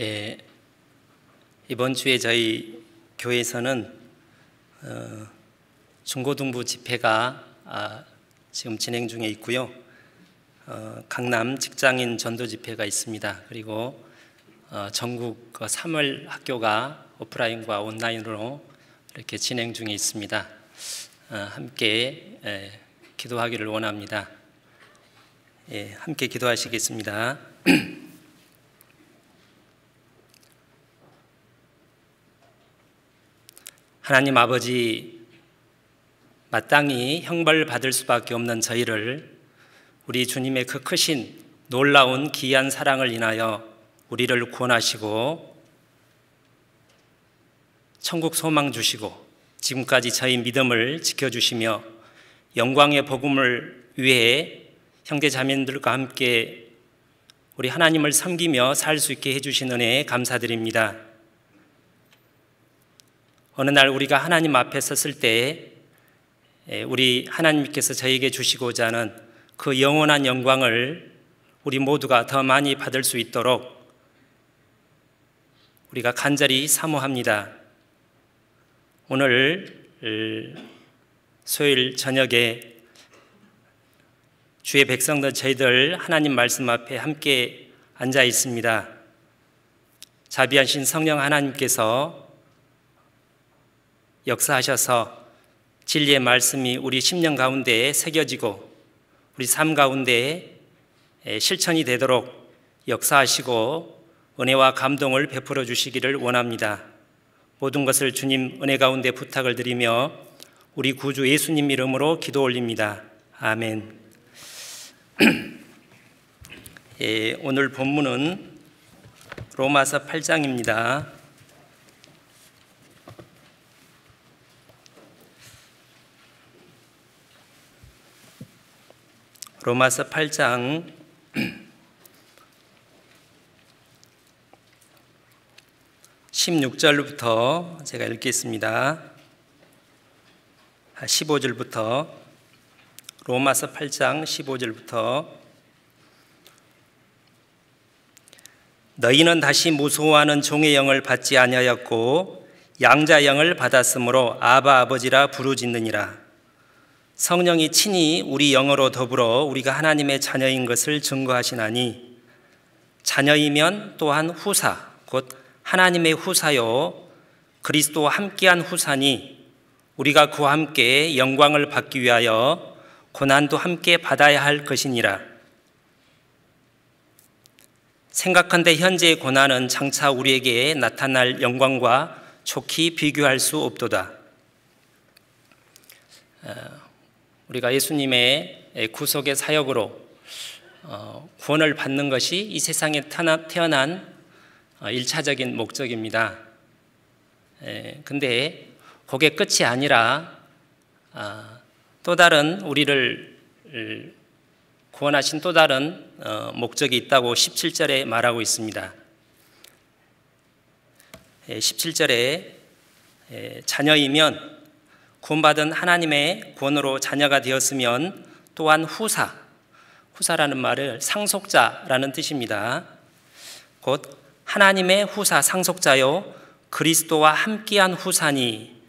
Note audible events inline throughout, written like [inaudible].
예, 이번 주에 저희 교회에서는 어, 중고등부 집회가 아, 지금 진행 중에 있고요. 어, 강남 직장인 전도 집회가 있습니다. 그리고 어, 전국 3월 학교가 오프라인과 온라인으로 이렇게 진행 중에 있습니다. 어, 함께 예, 기도하기를 원합니다. 예, 함께 기도하시겠습니다. [clears throat] 하나님 아버지 마땅히 형벌 받을 수밖에 없는 저희를 우리 주님의 그 크신 놀라운 기이한 사랑을 인하여 우리를 구원하시고 천국 소망 주시고 지금까지 저희 믿음을 지켜주시며 영광의 복음을 위해 형제 자매들과 함께 우리 하나님을 섬기며 살 수 있게 해주신 은혜에 감사드립니다. 어느 날 우리가 하나님 앞에 섰을 때 우리 하나님께서 저에게 주시고자 하는 그 영원한 영광을 우리 모두가 더 많이 받을 수 있도록 우리가 간절히 사모합니다. 오늘 수요일 저녁에 주의 백성들 저희들 하나님 말씀 앞에 함께 앉아 있습니다. 자비하신 성령 하나님께서 역사하셔서 진리의 말씀이 우리 심령 가운데에 새겨지고 우리 삶 가운데에 실천이 되도록 역사하시고 은혜와 감동을 베풀어 주시기를 원합니다. 모든 것을 주님 은혜 가운데 부탁을 드리며 우리 구주 예수님 이름으로 기도 올립니다. 아멘. [clears throat] 예, 오늘 본문은 로마서 8장입니다. 로마서 8장. 16절부터 제가 읽겠습니다. 15절부터. 로마서 8장 15절부터. 너희는 다시 무소하는 종의 영을 받지 아니하였고 양자 영을 받았으므로 아바 아버지라 부르짖느니라 성령이 친히 우리 영으로 더불어 우리가 하나님의 자녀인 것을 증거하시나니 자녀이면 또한 후사 곧 하나님의 후사요 그리스도와 함께한 후사니 우리가 그와 함께 영광을 받기 위하여 고난도 함께 받아야 할 것이니라 생각한데 현재의 고난은 장차 우리에게 나타날 영광과 좋게 비교할 수 없도다. 우리가 예수님의 구속의 사역으로 구원을 받는 것이 이 세상에 태어난 일차적인 목적입니다. 근데 그게 끝이 아니라 또 다른 우리를 구원하신 또 다른 목적이 있다고 17절에 말하고 있습니다. 17절에 자녀이면 구원받은 하나님의 구원으로 자녀가 되었으면 또한 후사, 후사라는 말을 상속자라는 뜻입니다. 곧 하나님의 후사 상속자요 그리스도와 함께한 후사니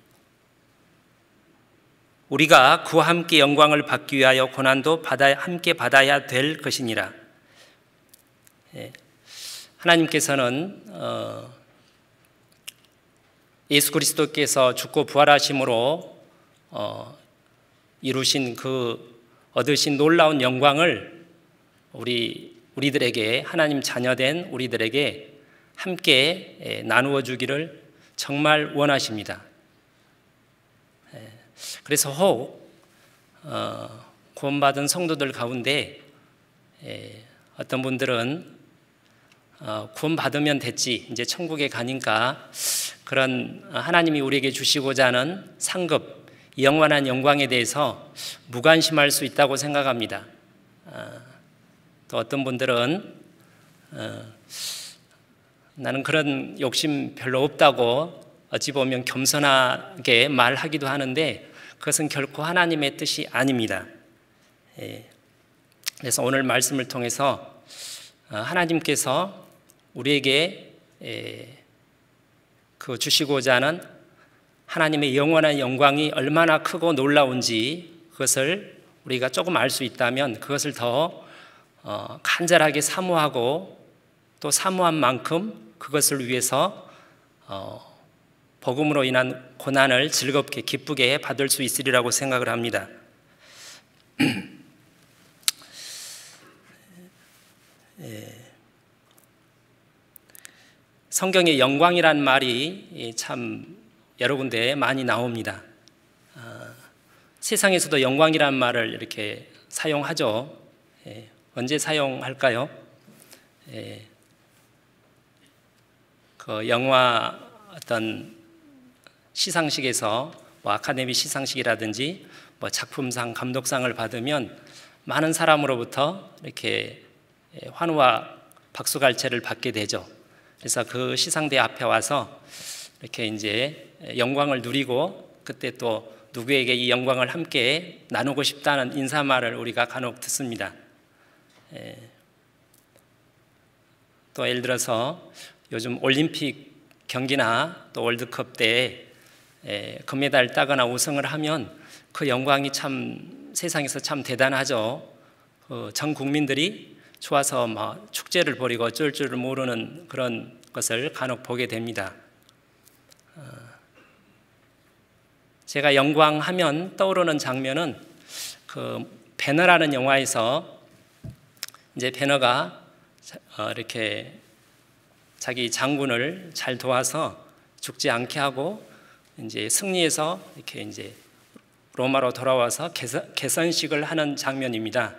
우리가 그와 함께 영광을 받기 위하여 고난도 받아 함께 받아야 될 것이니라. 하나님께서는 어, 예수 그리스도께서 죽고 부활하심으로 어, 이루신 그 얻으신 놀라운 영광을 우리 우리들에게 하나님 자녀된 우리들에게 함께 나누어 주기를 정말 원하십니다. 그래서 혹 어, 구원받은 성도들 가운데 어떤 분들은 어, 구원받으면 됐지 이제 천국에 가니까 그런 하나님이 우리에게 주시고자 하는 상급 영원한 영광에 대해서 무관심할 수 있다고 생각합니다. 어, 또 어떤 분들은 어, 나는 그런 욕심 별로 없다고 어찌 보면 겸손하게 말하기도 하는데 그것은 결코 하나님의 뜻이 아닙니다. 예. 그래서 오늘 말씀을 통해서 하나님께서 우리에게 그 주시고자 하는 하나님의 영원한 영광이 얼마나 크고 놀라운지 그것을 우리가 조금 알 수 있다면 그것을 더 어, 간절하게 사모하고 또 사모한 만큼 그것을 위해서 어, 복음으로 인한 고난을 즐겁게 기쁘게 받을 수 있으리라고 생각을 합니다. [clears throat] 예. 성경에 영광이란 말이 참 여러 군데 많이 나옵니다. 어, 세상에서도 영광이란 말을 이렇게 사용하죠. 예. 언제 사용할까요? 예. 그 영화 어떤 시상식에서 뭐 아카데미 시상식이라든지 뭐 작품상 감독상을 받으면 많은 사람으로부터 이렇게 예, 환호와 박수갈채를 받게 되죠. 그래서 그 시상대 앞에 와서 이렇게 이제 영광을 누리고 그때 또 누구에게 이 영광을 함께 나누고 싶다는 인사말을 우리가 간혹 듣습니다. 예. 또 예를 들어서 요즘 올림픽 경기나 또 월드컵 때 예, 금메달 따거나 우승을 하면 그 영광이 참 세상에서 참 대단하죠. 그전 국민들이 좋아서 막 축제를 벌이고 어쩔 줄 모르는 그런 것을 간혹 보게 됩니다. 어, 제가 영광하면 떠오르는 장면은 그 배너라는 영화에서 이제 배너가 어, 이렇게 자기 장군을 잘 도와서 죽지 않게 하고 이제 승리해서 이렇게 이제 로마로 돌아와서 개선 식을 하는 장면입니다.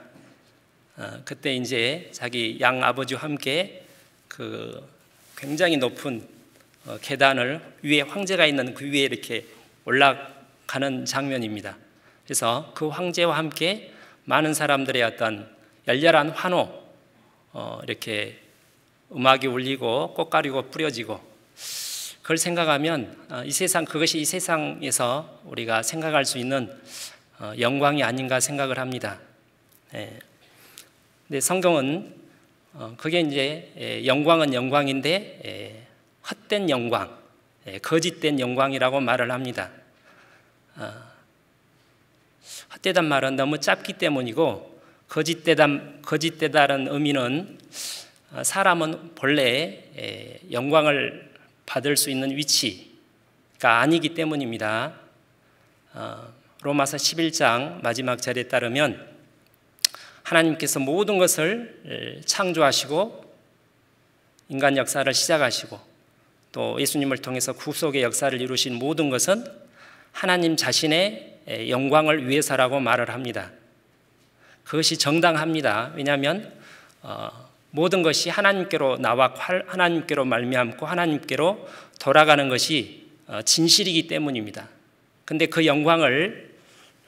어, 그때 이제 자기 양 아버지와 함께 그 굉장히 높은 어, 계단을 위에 황제가 있는 그 위에 이렇게 올라 가는 장면입니다. 그래서 그 황제와 함께 많은 사람들의 어떤 열렬한 환호, 어, 이렇게 음악이 울리고 꽃가루가 뿌려지고 그걸 생각하면 이 세상 그것이 이 세상에서 우리가 생각할 수 있는 영광이 아닌가 생각을 합니다. 네. 근데 성경은 어, 그게 이제 예, 영광은 영광인데 예, 헛된 영광, 예, 거짓된 영광이라고 말을 합니다. 어, 헛되단 말은 너무 짧기 때문이고 거짓되다 거짓되다는 의미는 어, 사람은 본래 영광을 받을 수 있는 위치가 아니기 때문입니다. 로마서 11장 마지막 절에 따르면 하나님께서 모든 것을 창조하시고 인간 역사를 시작하시고 또 예수님을 통해서 구속의 역사를 이루신 모든 것은 하나님 자신의 영광을 위해서라고 말을 합니다. 그것이 정당합니다. 왜냐하면 어, 모든 것이 하나님께로 나와 하나님께로 말미암고 하나님께로 돌아가는 것이 어, 진실이기 때문입니다. 근데 그 영광을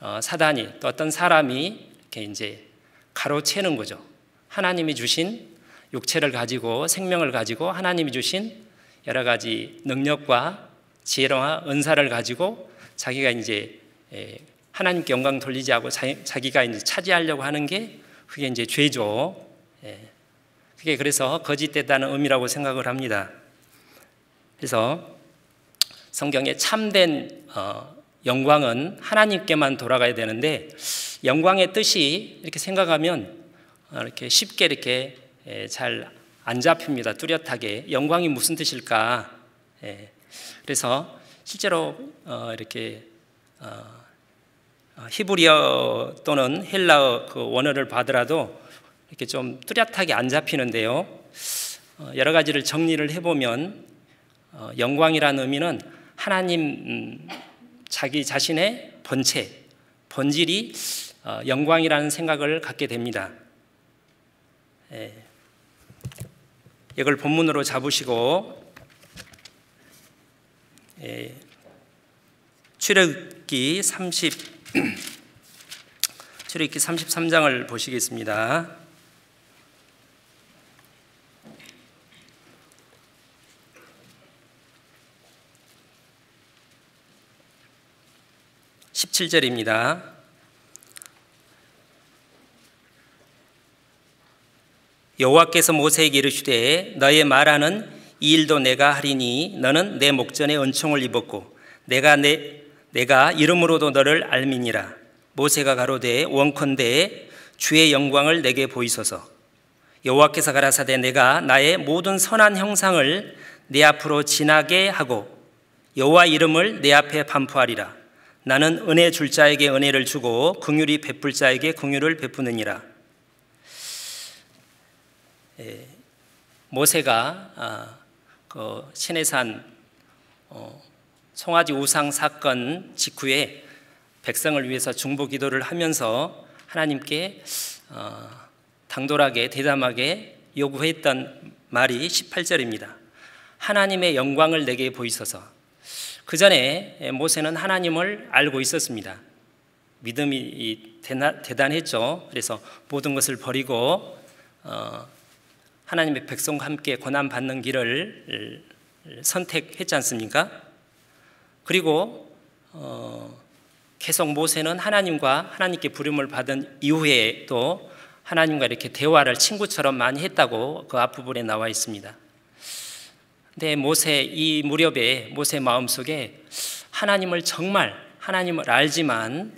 어, 사단이 또 어떤 사람이 이렇게 이제 가로채는 거죠. 하나님이 주신 육체를 가지고 생명을 가지고 하나님이 주신 여러 가지 능력과 지혜와 은사를 가지고 자기가 이제 하나님께 영광 돌리지 않고 자기가 이제 차지하려고 하는 게 그게 이제 죄죠. 그게 그래서 거짓됐다는 의미라고 생각을 합니다. 그래서 성경에 참된 어, 영광은 하나님께만 돌아가야 되는데 영광의 뜻이 이렇게 생각하면 어, 이렇게 쉽게 이렇게 예, 잘안 잡힙니다. 뚜렷하게 영광이 무슨 뜻일까? 예. 그래서 실제로 어, 이렇게 어, 히브리어 또는 헬라어 그 원어를 봐더라도 이렇게 좀 뚜렷하게 안 잡히는데요. 여러 가지를 정리를 해보면 영광이라는 의미는 하나님 음, 자기 자신의 본체, 본질이 어, 영광이라는 생각을 갖게 됩니다. 예. 이걸 본문으로 잡으시고 예. 출애굽기 30 [clears throat] 출애굽기 33장을 보시겠습니다. 17절입니다. 여호와께서 모세에게 이르시되 너의 말하는 이 일도 내가 하리니 너는 내 목전에 은총을 입었고 내가 내 내가 이름으로도 너를 알미니라. 모세가 가로되 원컨대 주의 영광을 내게 보이소서. 여호와께서 가라사대 내가 나의 모든 선한 형상을 내 앞으로 지나게 하고 여호와 이름을 내 앞에 반포하리라. 나는 은혜 줄 자에게 은혜를 주고 긍휼이 베풀 자에게 긍휼을 베푸느니라. 예, 모세가 아, 그 시내산 어, 송아지 우상 사건 직후에 백성을 위해서 중보 기도를 하면서 하나님께 어, 당돌하게 대담하게 요구했던 말이 18절입니다. 하나님의 영광을 내게 보이소서. 그 전에 모세는 하나님을 알고 있었습니다. 믿음이 대단했죠. 그래서 모든 것을 버리고 어, 하나님의 백성과 함께 고난 받는 길을 선택했지 않습니까? 그리고 어, 계속 모세는 하나님과 하나님께 부름을 받은 이후에 또 하나님과 이렇게 대화를 친구처럼 많이 했다고 그 앞부분에 나와 있습니다. 근데 모세 이 무렵에 모세 마음속에 하나님을 정말 하나님을 알지만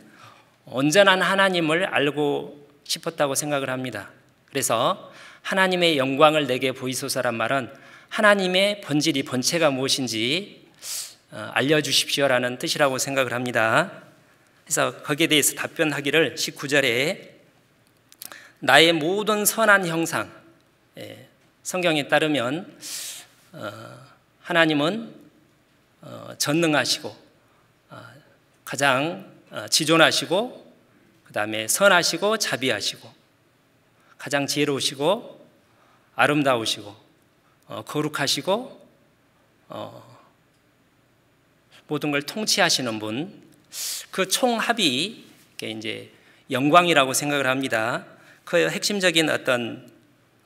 온전한 하나님을 알고 싶었다고 생각을 합니다. 그래서 하나님의 영광을 내게 보이소서란 말은 하나님의 본질이 본체가 무엇인지 어, 알려주십시오라는 뜻이라고 생각을 합니다. 그래서 거기에 대해서 답변하기를 19절에 나의 모든 선한 형상 예, 성경에 따르면 어, 하나님은 어, 전능하시고 가장 지존하시고 그 다음에 선하시고 자비하시고 가장 지혜로우시고 아름다우시고 어, 거룩하시고 어, 모든 걸 통치하시는 분, 그 총합이 이제 영광이라고 생각을 합니다. 그 핵심적인 어떤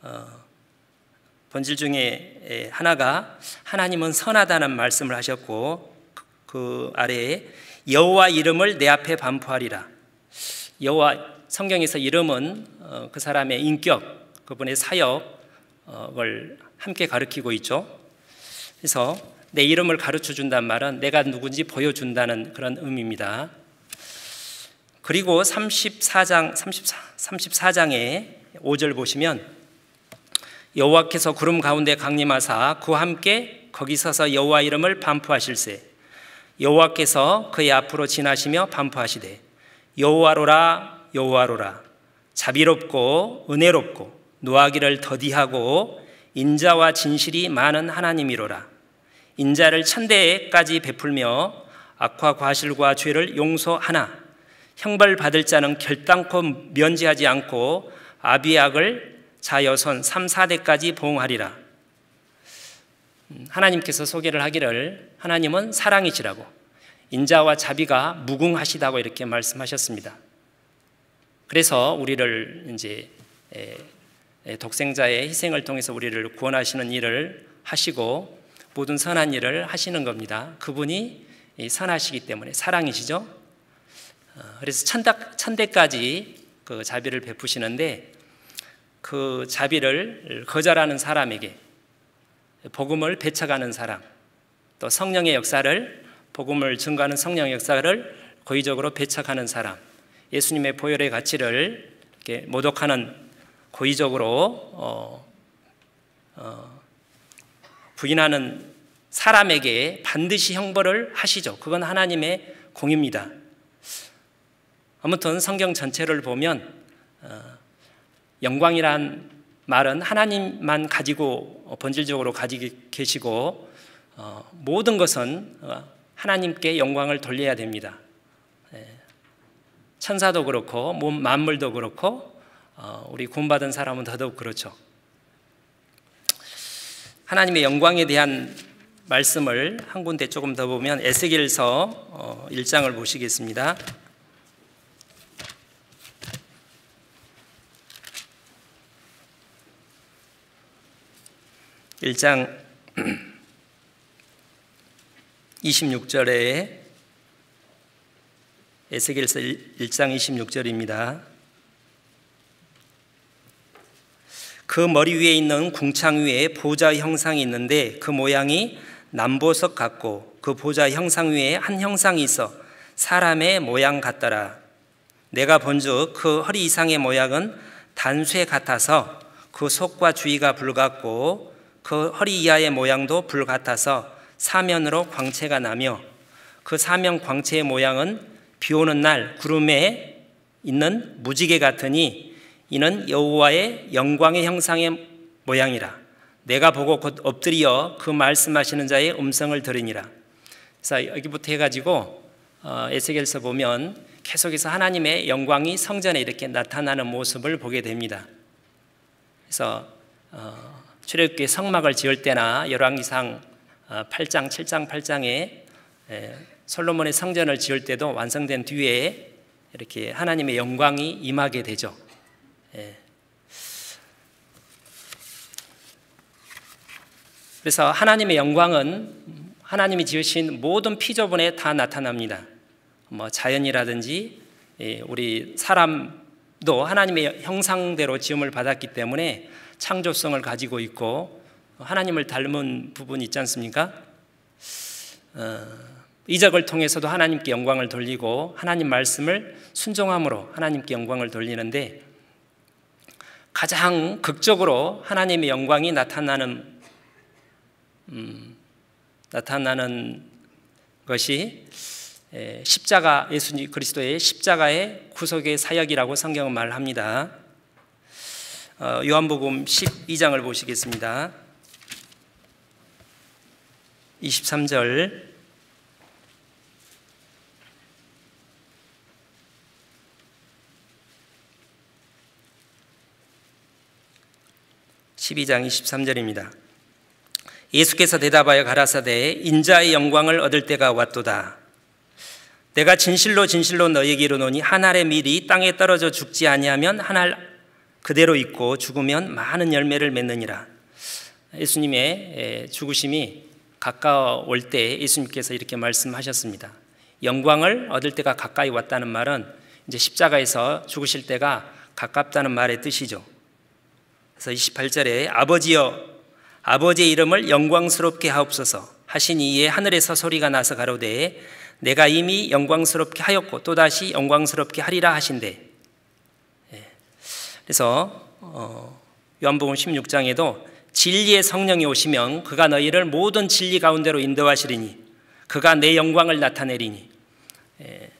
어, 본질 중에 하나가 하나님은 선하다는 말씀을 하셨고 그, 그 아래에 여호와 이름을 내 앞에 반포하리라. 여호와 성경에서 이름은 어, 그 사람의 인격, 그분의 사역, 걸 함께 가르치고 있죠. 그래서 내 이름을 가르쳐 준단 말은 내가 누군지 보여준다는 그런 의미입니다. 그리고 34장 34, 34장에 5절 보시면 여호와께서 구름 가운데 강림하사 그와 함께 거기 서서 여호와 이름을 반포하실세 여호와께서 그의 앞으로 지나시며 반포하시되 여호와로라 여호와로라 자비롭고 은혜롭고 노하기를 더디하고 인자와 진실이 많은 하나님이로라. 인자를 천대까지 베풀며 악과 과실과 죄를 용서하나 형벌 받을 자는 결단코 면제하지 않고 아비악을 자여선 3, 4대까지 보응하리라. 음, 하나님께서 소개를 하기를 하나님은 사랑이시라고 인자와 자비가 무궁하시다고 이렇게 말씀하셨습니다. 그래서 우리를 이제 예, 독생자의 희생을 통해서 우리를 구원하시는 일을 하시고 모든 선한 일을 하시는 겁니다. 그분이 선하시기 때문에 사랑이시죠. 어, 그래서 천대, 천대까지 그 자비를 베푸시는데 그 자비를 거절하는 사람에게 복음을 배쳐가는 사람, 또 성령의 역사를 복음을 증거하는 성령의 역사를 고의적으로 배척하는 사람, 예수님의 보혈의 가치를 이렇게 모독하는 고의적으로 어, 어, 부인하는 사람에게 반드시 형벌을 하시죠. 그건 하나님의 공입니다. 아무튼 성경 전체를 보면 어, 영광이란 말은 하나님만 가지고 본질적으로 가지고 계시고 어, 모든 것은 어, 하나님께 영광을 돌려야 됩니다. 예. 천사도 그렇고 만물도 그렇고 어, 우리 구원받은 사람은 더더욱 그렇죠. 하나님의 영광에 대한 말씀을 한 군데 조금 더 보면 에스겔서 1장을 어, 보시겠습니다. 1장 26절에 [clears throat] 에스겔서 1장 26절입니다. 그 머리 위에 있는 궁창 위에 보좌 형상이 있는데 그 모양이 남보석 같고 그 보좌 형상 위에 한 형상이 있어 사람의 모양 같더라. 내가 본즉 그 허리 이상의 모양은 단쇠 같아서 그 속과 주위가 불같고 그 허리 이하의 모양도 불같아서 사면으로 광채가 나며 그 사면 광채의 모양은 비 오는 날 구름에 있는 무지개 같으니 이는 여호와의 영광의 형상의 모양이라. 내가 보고 곧 엎드려 그 말씀하시는 자의 음성을 들으니라. 자 여기부터 해가지고 어, 에스겔서 보면 계속해서 하나님의 영광이 성전에 이렇게 나타나는 모습을 보게 됩니다. 그래서 어, 출애굽기 성막을 지을 때나 열왕기상 8장, 7장, 8장에 솔로몬의 성전을 지을 때도 완성된 뒤에 이렇게 하나님의 영광이 임하게 되죠. 예. 그래서 하나님의 영광은 하나님이 지으신 모든 피조분에 다 나타납니다. 뭐 자연이라든지 예, 우리 사람도 하나님의 형상대로 지음을 받았기 때문에 창조성을 가지고 있고 하나님을 닮은 부분이 있지 않습니까? 어, 이적을 통해서도 하나님께 영광을 돌리고 하나님 말씀을 순종함으로 하나님께 영광을 돌리는데 가장 극적으로 하나님의 영광이 나타나는 음, 나타나는 것이 십자가 예수 그리스도의 십자가의 구속의 사역이라고 성경은 말합니다. 어, 요한복음 12장을 보시겠습니다. 23절 12장 23절입니다. 예수께서 대답하여 가라사대 인자의 영광을 얻을 때가 왔도다. 내가 진실로 진실로 너에게 이르노니 한 알의 밀이 땅에 떨어져 죽지 아니하면 한 알 그대로 있고 죽으면 많은 열매를 맺느니라. 예수님의 죽으심이 가까울 때 예수님께서 이렇게 말씀하셨습니다. 영광을 얻을 때가 가까이 왔다는 말은 이제 십자가에서 죽으실 때가 가깝다는 말의 뜻이죠. 그래서 28절에 아버지여 아버지의 이름을 영광스럽게 하옵소서 하시니 이에 하늘에서 소리가 나서 가로되 내가 이미 영광스럽게 하였고 또다시 영광스럽게 하리라 하신대. 예. 그래서 어, 요한복음 16장에도 진리의 성령이 오시면 그가 너희를 모든 진리 가운데로 인도하시리니 그가 내 영광을 나타내리니 예.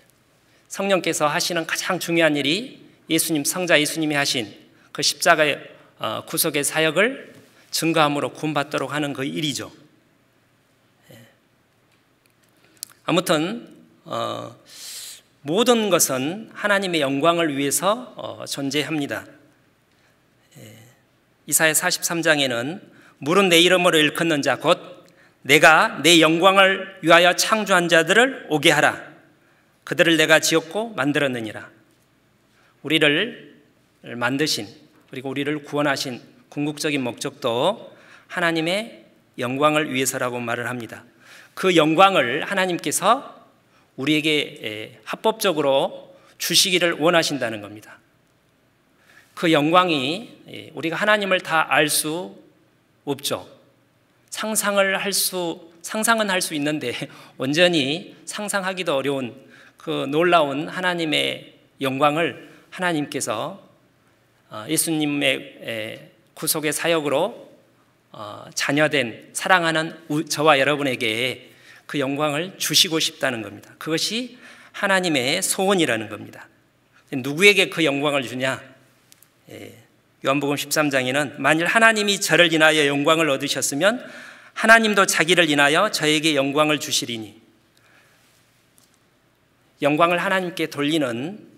성령께서 하시는 가장 중요한 일이 예수님 성자 예수님이 하신 그 십자가의 어, 구속의 사역을 증거함으로 구원받도록 하는 그 일이죠. 예. 아무튼 어, 모든 것은 하나님의 영광을 위해서 어, 존재합니다. 예. 이사야 43장에는 물은 내 이름으로 일컫는 자 곧 내가 내 영광을 위하여 창조한 자들을 오게 하라. 그들을 내가 지었고 만들었느니라. 우리를 만드신 그리고 우리를 구원하신 궁극적인 목적도 하나님의 영광을 위해서라고 말을 합니다. 그 영광을 하나님께서 우리에게 합법적으로 주시기를 원하신다는 겁니다. 그 영광이 우리가 하나님을 다 알 수 없죠. 상상을 할 수, 상상은 할 수 있는데 [laughs] 온전히 상상하기도 어려운 그 놀라운 하나님의 영광을 하나님께서 어, 예수님의 구속의 사역으로 어, 자녀된 사랑하는 저와 여러분에게 그 영광을 주시고 싶다는 겁니다. 그것이 하나님의 소원이라는 겁니다. 누구에게 그 영광을 주냐? 예, 요한복음 13장에는 만일 하나님이 저를 인하여 영광을 얻으셨으면 하나님도 자기를 인하여 저에게 영광을 주시리니 영광을 하나님께 돌리는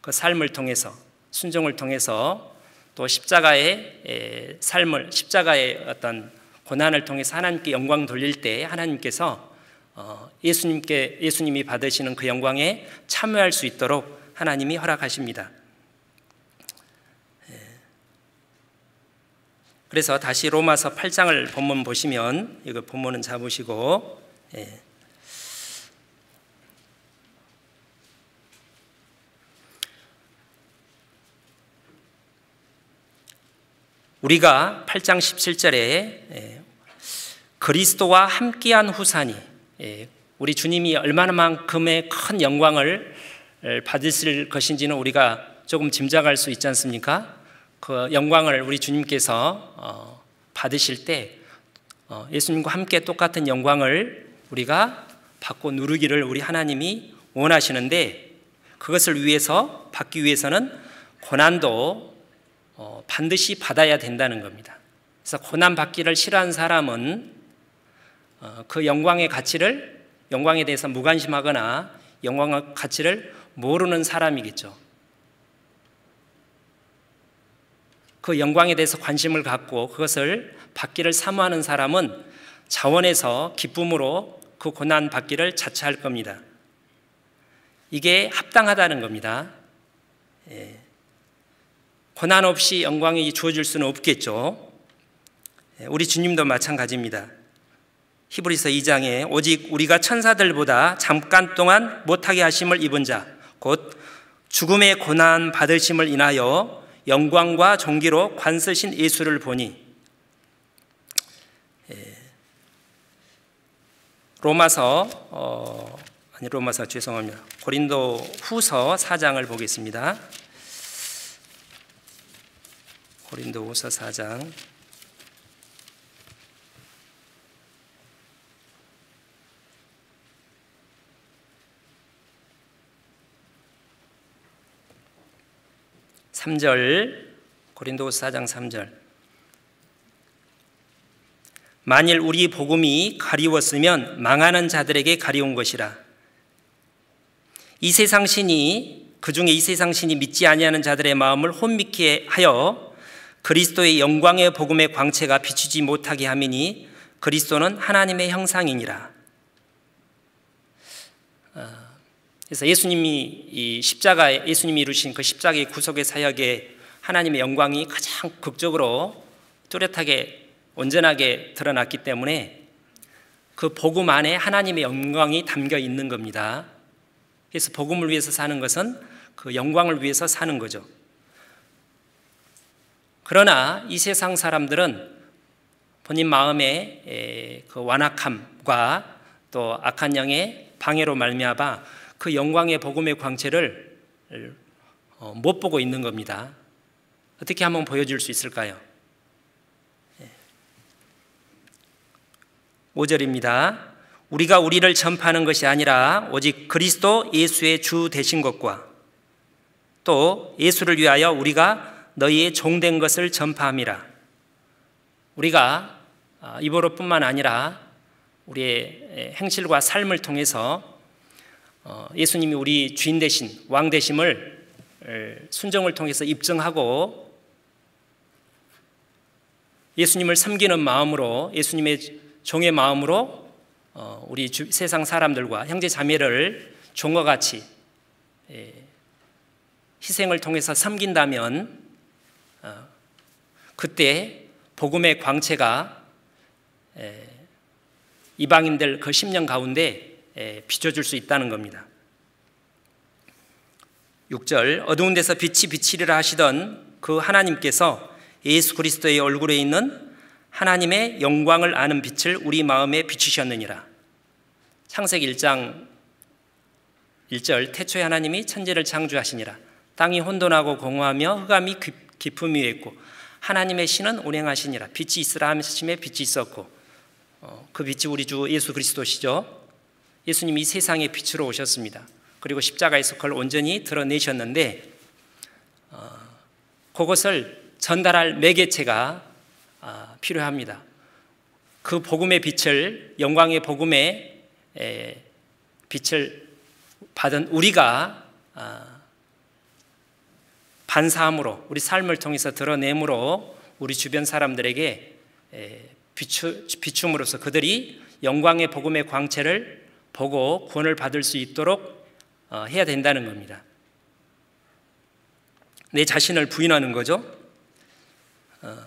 그 삶을 통해서 순종을 통해서 또 십자가의 삶을 십자가의 어떤 고난을 통해서 하나님께 영광 돌릴 때 하나님께서 어, 예수님께 예수님이 받으시는 그 영광에 참여할 수 있도록 하나님이 허락하십니다. 그래서 다시 로마서 8장을 본문 보시면 이거 본문은 잡으시고 예. 우리가 8장 17절에 그리스도와 함께한 후산이 우리 주님이 얼마나만큼의 큰 영광을 받으실 것인지는 우리가 조금 짐작할 수 있지 않습니까? 그 영광을 우리 주님께서 어, 받으실 때 어, 예수님과 함께 똑같은 영광을 우리가 받고 누르기를 우리 하나님이 원하시는데 그것을 위해서 받기 위해서는 고난도 어, 반드시 받아야 된다는 겁니다. 그래서 고난 받기를 싫어하는 사람은 그 영광의 가치를 영광에 대해서 무관심하거나 영광의 가치를 모르는 사람이겠죠. 그 영광에 대해서 관심을 갖고 그것을 받기를 사모하는 사람은 자원에서 기쁨으로 그 고난 받기를 자처할 겁니다. 이게 합당하다는 겁니다. 예. 고난 없이 영광이 주어질 수는 없겠죠. 예. 우리 주님도 마찬가지입니다. 히브리서 2장에 오직 우리가 천사들보다 잠깐 동안 못하게 하심을 입은 자, 곧 죽음의 고난 받으심을 인하여 영광과 종기로 관서신 예수를 보니 예. 로마서 어, 아니 로마서 죄송합니다. 고린도 후서 4장을 보겠습니다. 고린도 후서 4장. 3절 고린도서 4장 3절. 만일 우리 복음이 가리웠으면 망하는 자들에게 가리운 것이라. 이 세상 신이 그 중에 이 세상 신이 믿지 아니하는 자들의 마음을 혼미케 하여 그리스도의 영광의 복음의 광채가 비추지 못하게 함이니 그리스도는 하나님의 형상이니라. 어, 그래서 예수님이 이 십자가에 예수님이 이루신 그 십자가의 구속의 사역에 하나님의 영광이 가장 극적으로 뚜렷하게 온전하게 드러났기 때문에 그 복음 안에 하나님의 영광이 담겨 있는 겁니다. 그래서 복음을 위해서 사는 것은 그 영광을 위해서 사는 거죠. 그러나 이 세상 사람들은 본인 마음의 그 완악함과 또 악한 영의 방해로 말미암아 그 영광의 복음의 광채를 어, 못 보고 있는 겁니다. 어떻게 한번 보여줄 수 있을까요? 5절입니다. 우리가 우리를 전파하는 것이 아니라 오직 그리스도 예수의 주 되신 것과 또 예수를 위하여 우리가 너희의 종된 것을 전파함이라. 우리가 아, 입으로뿐만 아니라 우리의 행실과 삶을 통해서 어, 예수님이 우리 주인 대신 왕 대심을 순종을 통해서 입증하고 예수님을 섬기는 마음으로 예수님의 종의 마음으로 어, 우리 세상 사람들과 형제 자매를 종과 같이 희생을 통해서 섬긴다면 어, 그때 복음의 광채가 이방인들 그 10년 가운데 비춰줄 수 있다는 겁니다. 6절 어두운 데서 빛이 비치리라 하시던 그 하나님께서 예수 그리스도의 얼굴에 있는 하나님의 영광을 아는 빛을 우리 마음에 비추셨느니라. 창세기 1장 1절 태초에 하나님이 천지를 창조하시니라. 땅이 혼돈하고 공허하며 흑암이 깊음 위에 있고 하나님의 신은 운행하시니라. 빛이 있으라 하심에 빛이 있었고 어, 그 빛이 우리 주 예수 그리스도시죠. 예수님이 이 세상에 빛으로 오셨습니다. 그리고 십자가에서 그걸 온전히 드러내셨는데 어, 그것을 전달할 매개체가 어, 필요합니다. 그 복음의 빛을 영광의 복음의 에, 빛을 받은 우리가 어, 반사함으로 우리 삶을 통해서 드러내므로 우리 주변 사람들에게 비춤으로써 그들이 영광의 복음의 광채를 보고 구원을 받을 수 있도록 어, 해야 된다는 겁니다. 내 자신을 부인하는 거죠. 어,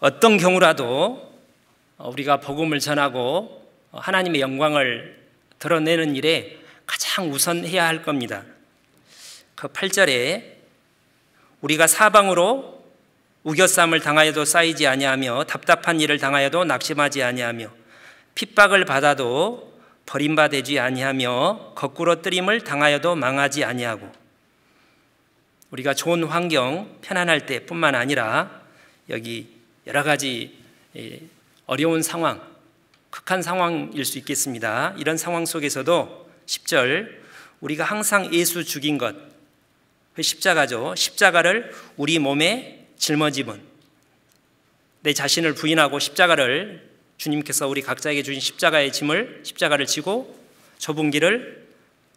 어떤 경우라도 우리가 복음을 전하고 하나님의 영광을 드러내는 일에 가장 우선해야 할 겁니다. 그 8절에 우리가 사방으로 우겨쌈을 당하여도 쌓이지 아니하며 답답한 일을 당하여도 낙심하지 아니하며 핍박을 받아도 버림받지 아니하며 거꾸로 뜨림을 당하여도 망하지 아니하고 우리가 좋은 환경 편안할 때뿐만 아니라 여기 여러 가지 어려운 상황 극한 상황일 수 있겠습니다. 이런 상황 속에서도 10절 우리가 항상 예수 죽인 것그 십자가죠. 십자가를 우리 몸에 짊어지면 내 자신을 부인하고 십자가를 주님께서 우리 각자에게 주신 십자가의 짐을 십자가를 지고 좁은 길을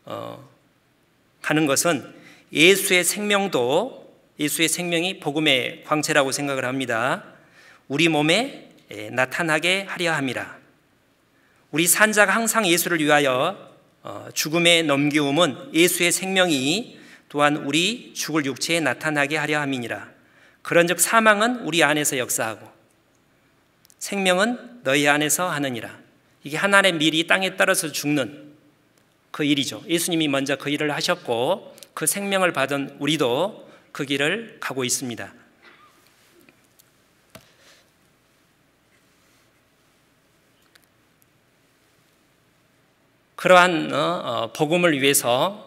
어, 가는 것은 예수의 생명도 예수의 생명이 복음의 광채라고 생각을 합니다. 우리 몸에 나타나게 하려 함이라. 우리 산자가 항상 예수를 위하여 어, 죽음에 넘기움은 예수의 생명이 또한 우리 죽을 육체에 나타나게 하려 함이니라. 그런즉 사망은 우리 안에서 역사하고 생명은 너희 안에서 하느니라. 이게 하나님의 미리 땅에 떨어져 죽는 그 일이죠. 예수님이 먼저 그 일을 하셨고 그 생명을 받은 우리도 그 길을 가고 있습니다. 그러한 어, 어, 복음을 위해서 어,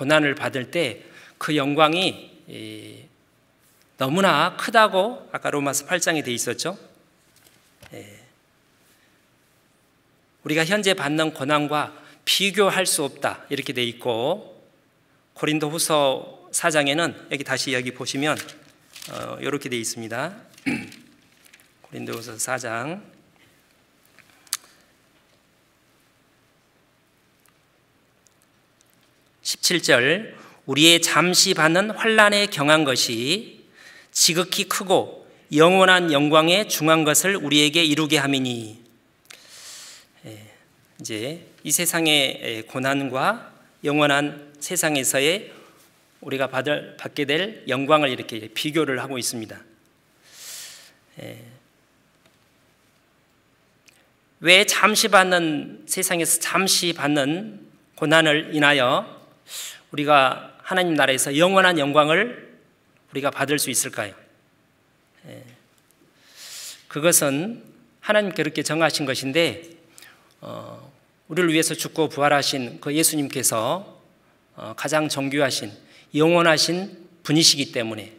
고난을 받을 때 그 영광이 너무나 크다고 아까 로마서 8장에 돼 있었죠. 예. 우리가 현재 받는 고난과 비교할 수 없다 이렇게 돼 있고 고린도후서 4장에는 여기 다시 여기 보시면 이렇게 돼 있습니다. [clears throat] 고린도후서 4장 17절 우리의 잠시 받는 환란에 경한 것이 지극히 크고 영원한 영광에 중한 것을 우리에게 이루게 함이니 예, 이제 이 세상의 고난과 영원한 세상에서의 우리가 받을, 받게 될 영광을 이렇게 비교를 하고 있습니다. 예. 왜 잠시 받는 세상에서 잠시 받는 고난을 인하여 우리가 하나님 나라에서 영원한 영광을 우리가 받을 수 있을까요? 예. 그것은 하나님께 그렇게 정하신 것인데 어, 우리를 위해서 죽고 부활하신 그 예수님께서 어, 가장 정교하신 영원하신 분이시기 때문에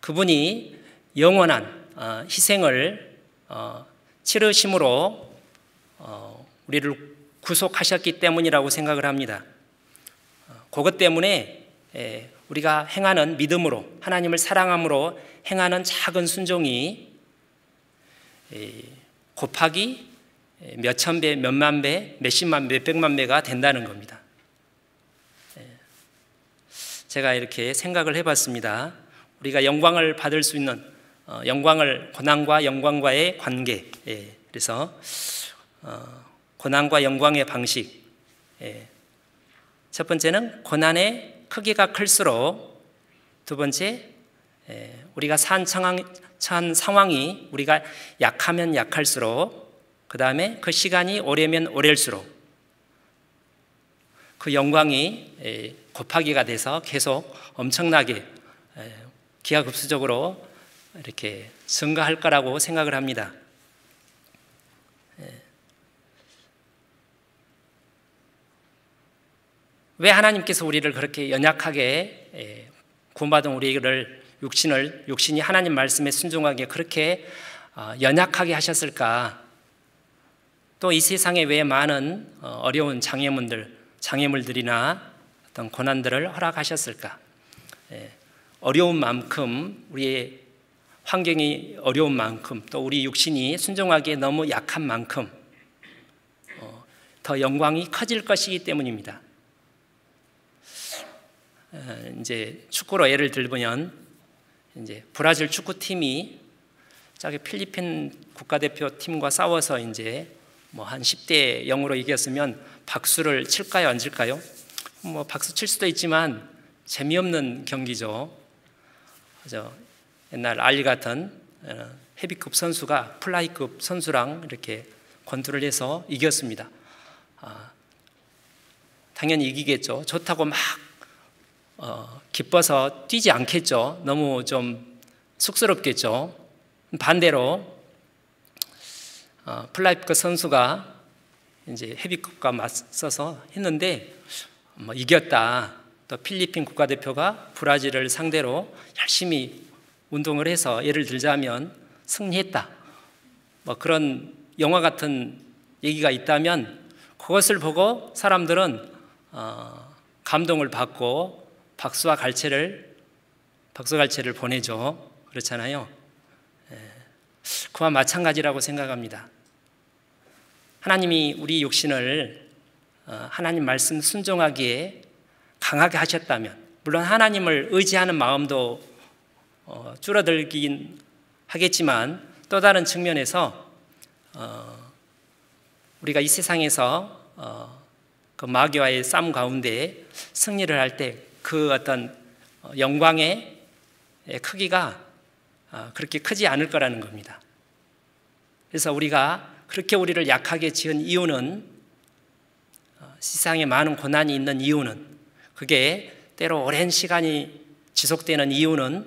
그분이 영원한 어, 희생을 어, 치르심으로 어, 우리를 구속하셨기 때문이라고 생각을 합니다. 그것 때문에 우리가 행하는 믿음으로 하나님을 사랑함으로 행하는 작은 순종이 곱하기 몇천 배, 몇만 배, 몇십만, 몇백만 배가 된다는 겁니다. 제가 이렇게 생각을 해봤습니다. 우리가 영광을 받을 수 있는 어, 영광을 고난과 영광과의 관계. 그래서 어, 고난과 영광의 방식. 예. 첫 번째는 고난의 크기가 클수록 두 번째 예, 우리가 산 상황, 산 상황이 우리가 약하면 약할수록 그 다음에 그 시간이 오래면 오래일수록 그 영광이 예, 곱하기가 돼서 계속 엄청나게 기하급수적으로 이렇게 증가할 거라고 생각을 합니다. 왜 하나님께서 우리를 그렇게 연약하게 예, 구원받은 우리를 육신을 육신이 하나님 말씀에 순종하게 그렇게 어, 연약하게 하셨을까? 또 이 세상에 왜 많은 어, 어려운 장애물들, 장애물들이나 어떤 고난들을 허락하셨을까? 예, 어려운 만큼 우리의 환경이 어려운 만큼 또 우리 육신이 순종하기에 너무 약한 만큼 어, 더 영광이 커질 것이기 때문입니다. 어, 이제 축구로 예를 들면 이제 브라질 축구팀이 자기 필리핀 국가대표 팀과 싸워서 이제 뭐 한 10대 0으로 이겼으면 박수를 칠까요, 안 칠까요? 뭐 박수 칠 수도 있지만 재미없는 경기죠. 그죠? 옛날 알리 같은 어, 헤비급 선수가 플라이급 선수랑 이렇게 권투를 해서 이겼습니다. 아, 당연히 이기겠죠. 좋다고 막 어, 기뻐서 뛰지 않겠죠. 너무 좀 쑥스럽겠죠. 반대로 어, 플라이급 선수가 이제 헤비급과 맞서서 했는데 뭐 이겼다. 또 필리핀 국가대표가 브라질을 상대로 열심히 운동을 해서 예를 들자면 승리했다. 뭐 그런 영화 같은 얘기가 있다면 그것을 보고 사람들은 어, 감동을 받고 박수와 갈채를 박수 갈채를 보내죠. 그렇잖아요. 예. 그와 마찬가지라고 생각합니다. 하나님이 우리 육신을 어, 하나님 말씀 순종하기에 강하게 하셨다면, 물론 하나님을 의지하는 마음도 어, 줄어들긴 하겠지만 또 다른 측면에서 어, 우리가 이 세상에서 그 마귀와의 싸움 가운데 승리를 할 때 그 어떤 영광의 크기가 그렇게 크지 않을 거라는 겁니다. 그래서 우리가 그렇게 우리를 약하게 지은 이유는 어, 세상에 많은 고난이 있는 이유는 그게 때로 오랜 시간이 지속되는 이유는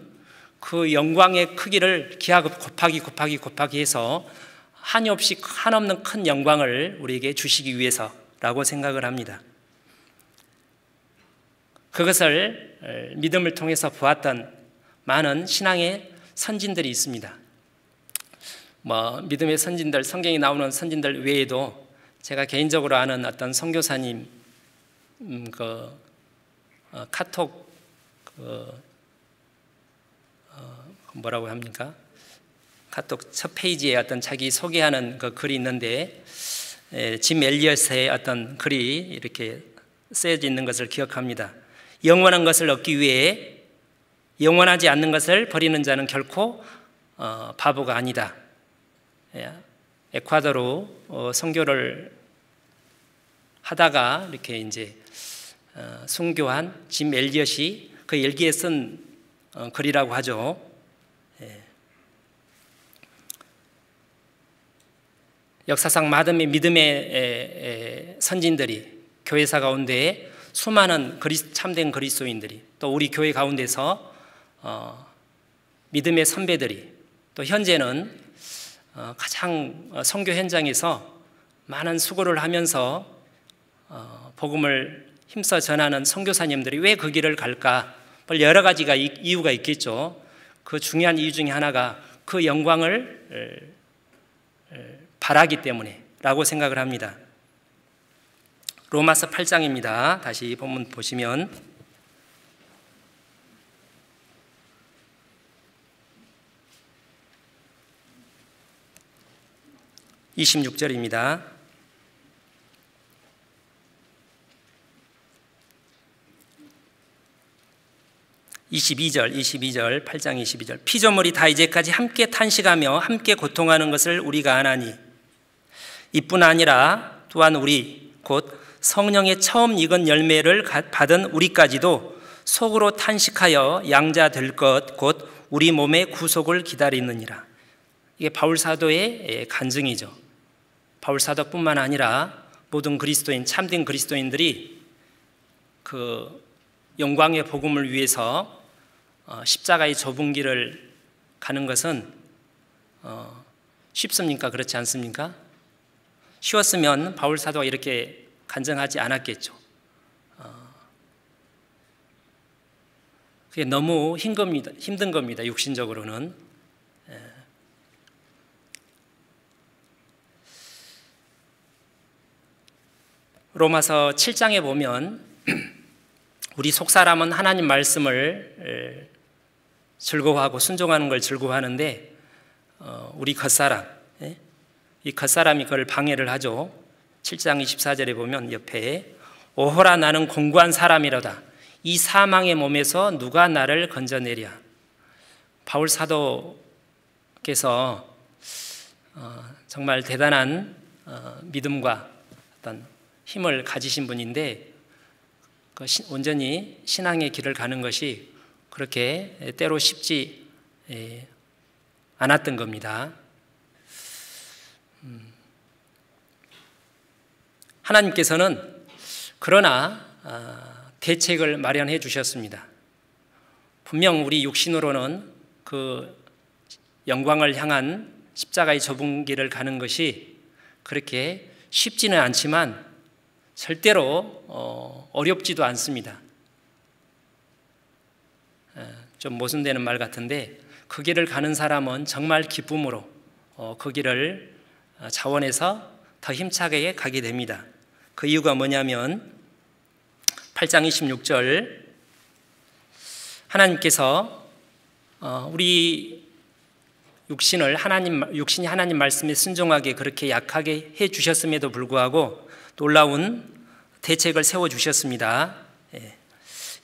그 영광의 크기를 기하 곱하기 곱하기 곱하기 해서 한이 없이 한없는 큰 영광을 우리에게 주시기 위해서라고 생각을 합니다. 그것을 믿음을 통해서 보았던 많은 신앙의 선진들이 있습니다. 뭐 믿음의 선진들, 성경에 나오는 선진들 외에도 제가 개인적으로 아는 어떤 선교사님 음, 그 어, 카톡 그 어, 뭐라고 합니까? 카톡 첫 페이지에 어떤 자기 소개하는 그 글이 있는데 에, 짐 엘리엇의 어떤 글이 이렇게 쓰여져 있는 것을 기억합니다. 영원한 것을 얻기 위해 영원하지 않는 것을 버리는 자는 결코 어, 바보가 아니다. 예, 에콰도르 어, 선교를 하다가 이렇게 이제 어, 순교한 짐 엘리엇이 그 일기에 쓴 어, 글이라고 하죠. 예. 역사상 많은 믿음의 선진들이 교회사 가운데 수많은 참된 그리스도인들이 또 우리 교회 가운데서 믿음의 선배들이 또 현재는 어, 가장 어, 선교 현장에서 많은 수고를 하면서 어, 복음을 힘써 전하는 선교사님들이 왜 그 길을 갈까? 여러 가지가 이유가 있겠죠. 그 중요한 이유 중에 하나가 그 영광을 바라기 때문에라고 생각을 합니다. 로마서 8장입니다. 다시 본문 보시면 26절입니다. (22절) (22절) (8장 22절) 피조물이 다 이제까지 함께 탄식하며 함께 고통하는 것을 우리가 아나니 이뿐 아니라 또한 우리 곧 성령의 처음 익은 열매를 받은 우리까지도 속으로 탄식하여 양자 될 것 곧 우리 몸의 구속을 기다리느니라 이게 바울 사도의 간증이죠 바울 사도뿐만 아니라 모든 그리스도인 참된 그리스도인들이 그 영광의 복음을 위해서 어, 십자가의 좁은 길을 가는 것은 어, 쉽습니까? 그렇지 않습니까? 쉬웠으면 바울 사도가 이렇게 간증하지 않았겠죠. 어, 그게 너무 힘든 겁니다. 육신적으로는. 로마서 7장에 보면 [clears throat] 우리 속사람은 하나님 말씀을 즐거워하고 순종하는 걸 즐거워하는데 어, 우리 겉사람 예? 이 겉사람이 그걸 방해를 하죠 7장 24절에 보면 옆에 오호라 나는 공고한 사람이로다 이 사망의 몸에서 누가 나를 건져내랴 바울 사도께서 어, 정말 대단한 어, 믿음과 어떤 힘을 가지신 분인데 그 온전히 신앙의 길을 가는 것이 그렇게 때로 쉽지 예, 않았던 겁니다. 하나님께서는 그러나 아, 대책을 마련해 주셨습니다. 분명 우리 육신으로는 그 영광을 향한 십자가의 좁은 길을 가는 것이 그렇게 쉽지는 않지만 절대로 어, 어렵지도 않습니다. 좀 모순되는 말 같은데 그 길을 가는 사람은 정말 기쁨으로 어, 그 길을 자원해서 더 힘차게 가게 됩니다. 그 이유가 뭐냐면 8장 26절 하나님께서 어, 우리 육신을 하나님 육신이 하나님 말씀에 순종하게 그렇게 약하게 해 주셨음에도 불구하고 놀라운 대책을 세워 주셨습니다.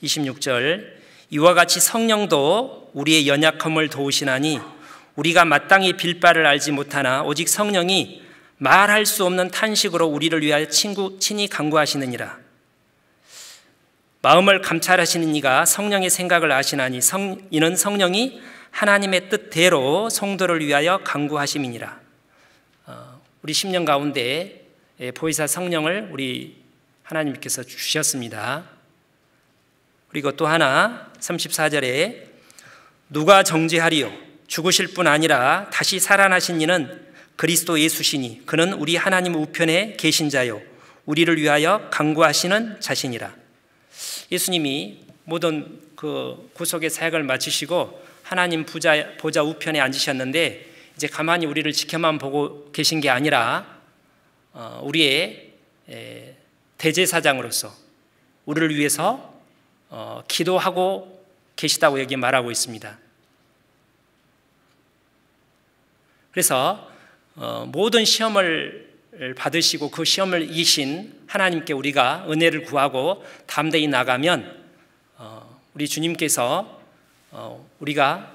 26절 이와 같이 성령도 우리의 연약함을 도우시나니 우리가 마땅히 빌 바를 알지 못하나 오직 성령이 말할 수 없는 탄식으로 우리를 위하여 친구 친히 간구하시느니라. 마음을 감찰하시는 이가 성령의 생각을 아시나니 성, 이는 성령이 하나님의 뜻대로 성도를 위하여 간구하심이니라. 어, 우리 10년 가운데 보이사 성령을 우리 하나님께서 주셨습니다. 그리고 또 하나 34절에 누가 정죄하리요 죽으실 뿐 아니라 다시 살아나신 이는 그리스도 예수시니 그는 우리 하나님 우편에 계신 자요 우리를 위하여 강구하시는 자신이라. 예수님이 모든 그 구속의 사역을 마치시고 하나님 부자 보좌 우편에 앉으셨는데 이제 가만히 우리를 지켜만 보고 계신 게 아니라 어, 우리의 대제사장으로서 우리를 위해서 어, 기도하고 계시다고 여기 말하고 있습니다. 그래서 어, 모든 시험을 받으시고 그 시험을 이기신 하나님께 우리가 은혜를 구하고 담대히 나가면 우리 주님께서 우리가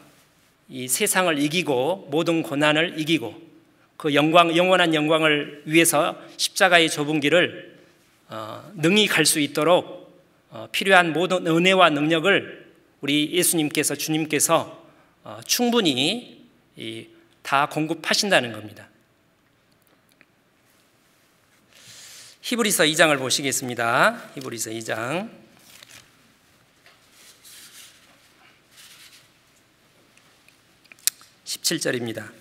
이 세상을 이기고 모든 고난을 이기고 그 영광 영원한 영광을 위해서 십자가의 좁은 길을 능히 갈 수 있도록 어, 필요한 모든 은혜와 능력을 우리 예수님께서 주님께서 어, 충분히 다 공급하신다는 겁니다. 히브리서 2장을 보시겠습니다. 히브리서 2장 17절입니다.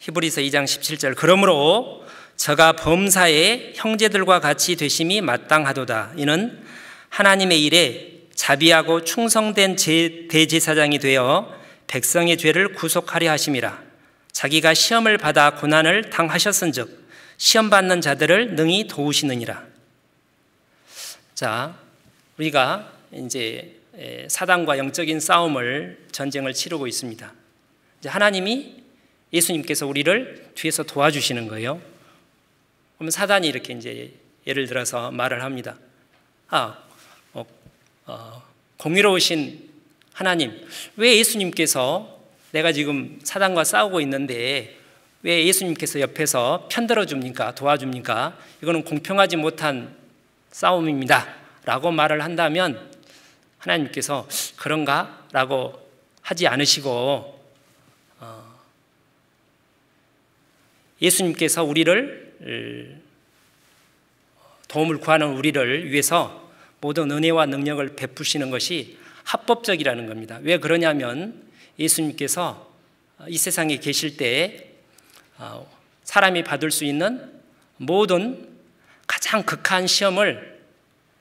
히브리서 2장 17절 그러므로 저가 범사에 형제들과 같이 되심이 마땅하도다. 이는 하나님의 일에 자비하고 충성된 대제사장이 되어 백성의 죄를 구속하려 하심이라. 자기가 시험을 받아 고난을 당하셨은즉 시험 받는 자들을 능히 도우시느니라. 자 우리가 이제 사단과 영적인 싸움을 전쟁을 치르고 있습니다. 이제 하나님이 예수님께서 우리를 뒤에서 도와주시는 거예요. 그러면 사단이 이렇게 이제 예를 들어서 말을 합니다. 아, 어, 어, 공의로우신 하나님, 왜 예수님께서 내가 지금 사단과 싸우고 있는데 왜 예수님께서 옆에서 편들어 줍니까? 도와줍니까? 이거는 공평하지 못한 싸움입니다. 라고 말을 한다면 하나님께서 그런가? 라고 하지 않으시고 예수님께서 우리를 도움을 구하는 우리를 위해서 모든 은혜와 능력을 베푸시는 것이 합법적이라는 겁니다. 왜 그러냐면 예수님께서 이 세상에 계실 때 어, 사람이 받을 수 있는 모든 가장 극한 시험을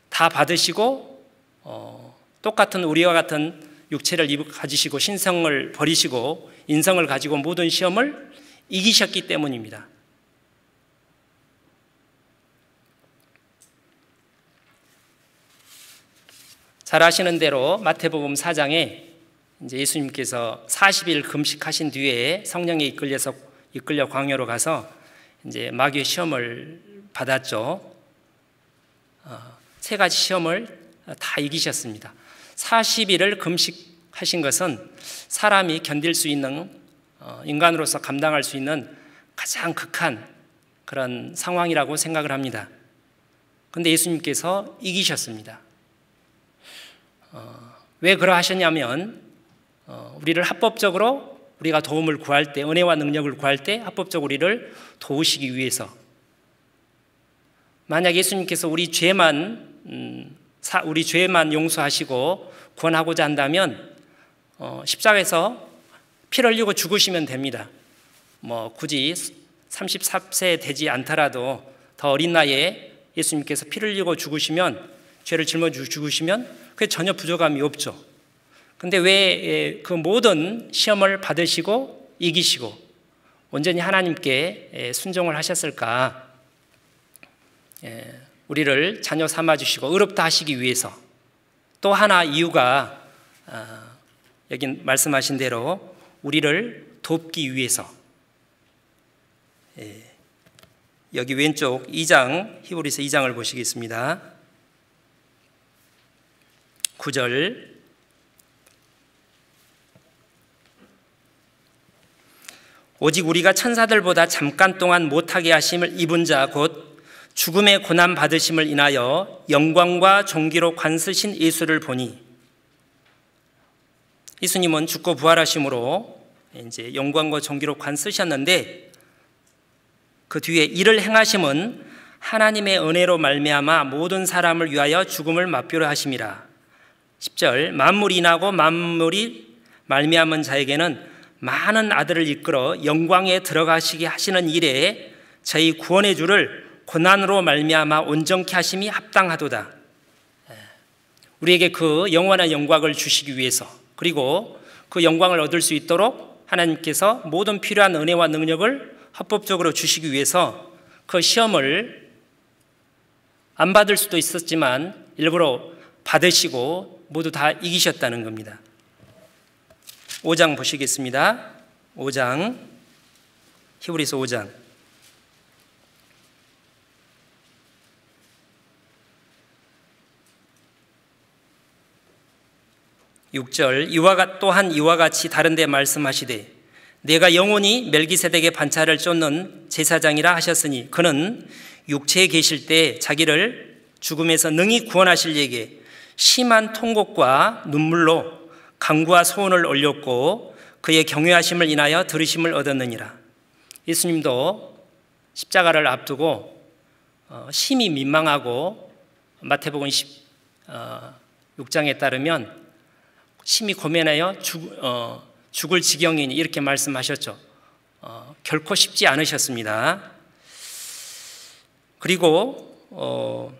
다 받으시고 어, 똑같은 우리와 같은 육체를 가지시고 신성을 버리시고 인성을 가지고 모든 시험을 이기셨기 때문입니다. 잘 아시는 대로 마태복음 4장에 이제 예수님께서 40일 금식하신 뒤에 성령에 이끌려서 이끌려 광야로 가서 이제 마귀의 시험을 받았죠. 어, 세 가지 시험을 다 이기셨습니다. 40일을 금식하신 것은 사람이 견딜 수 있는 어, 인간으로서 감당할 수 있는 가장 극한 그런 상황이라고 생각을 합니다. 근데 예수님께서 이기셨습니다. 어, 왜 그러하셨냐면 어, 우리를 합법적으로 우리가 도움을 구할 때 은혜와 능력을 구할 때 합법적으로 우리를 도우시기 위해서 만약 예수님께서 우리 죄만 음, 우리 죄만 용서하시고 구원하고자 한다면 어, 십자가에서 피를 흘리고 죽으시면 됩니다. 뭐 굳이 34세 되지 않더라도 더 어린 나이에 예수님께서 피를 흘리고 죽으시면 죄를 짊어지고 죽으시면 그게 전혀 부족함이 없죠. 근데 왜 그 모든 시험을 받으시고 이기시고 온전히 하나님께 순종을 하셨을까? 우리를 자녀 삼아 주시고 의롭다 하시기 위해서 또 하나 이유가 아, 여기 말씀하신 대로 우리를 돕기 위해서 여기 왼쪽 2장 히브리서 2장을 보시겠습니다. 9절 오직 우리가 천사들보다 잠깐 동안 못하게 하심을 입은 자 곧 죽음의 고난 받으심을 인하여 영광과 존귀로 관쓰신 예수를 보니 예수님은 죽고 부활하심으로 이제 영광과 존귀로 관쓰셨는데 그 뒤에 이를 행하심은 하나님의 은혜로 말미암아 모든 사람을 위하여 죽음을 맛비로 하심이라. 10절 만물이 나고 만물이 말미암은 자에게는 많은 아들을 이끌어 영광에 들어가시게 하시는 일에 저희 구원의 주를 고난으로 말미암아 온전케 하심이 합당하도다. 예. 우리에게 그 영원한 영광을 주시기 위해서 그리고 그 영광을 얻을 수 있도록 하나님께서 모든 필요한 은혜와 능력을 합법적으로 주시기 위해서 그 시험을 안 받을 수도 있었지만 일부러 받으시고 모두 다 이기셨다는 겁니다. 5장 보시겠습니다. 5장 히브리서 5장 6절 이와 또한 이와 같이 다른 데 말씀하시되 내가 영원히 멜기세덱의 반차를 쫓는 제사장이라 하셨으니 그는 육체에 계실 때 자기를 죽음에서 능히 구원하실 예게 심한 통곡과 눈물로 강구와 소원을 올렸고 그의 경외하심을 인하여 들으심을 얻었느니라. 예수님도 십자가를 앞두고 어, 심히 민망하고 마태복음 16장에 어, 따르면 심히 고민하여 죽, 어, 죽을 지경이니 이렇게 말씀하셨죠. 어, 결코 쉽지 않으셨습니다. 그리고 어,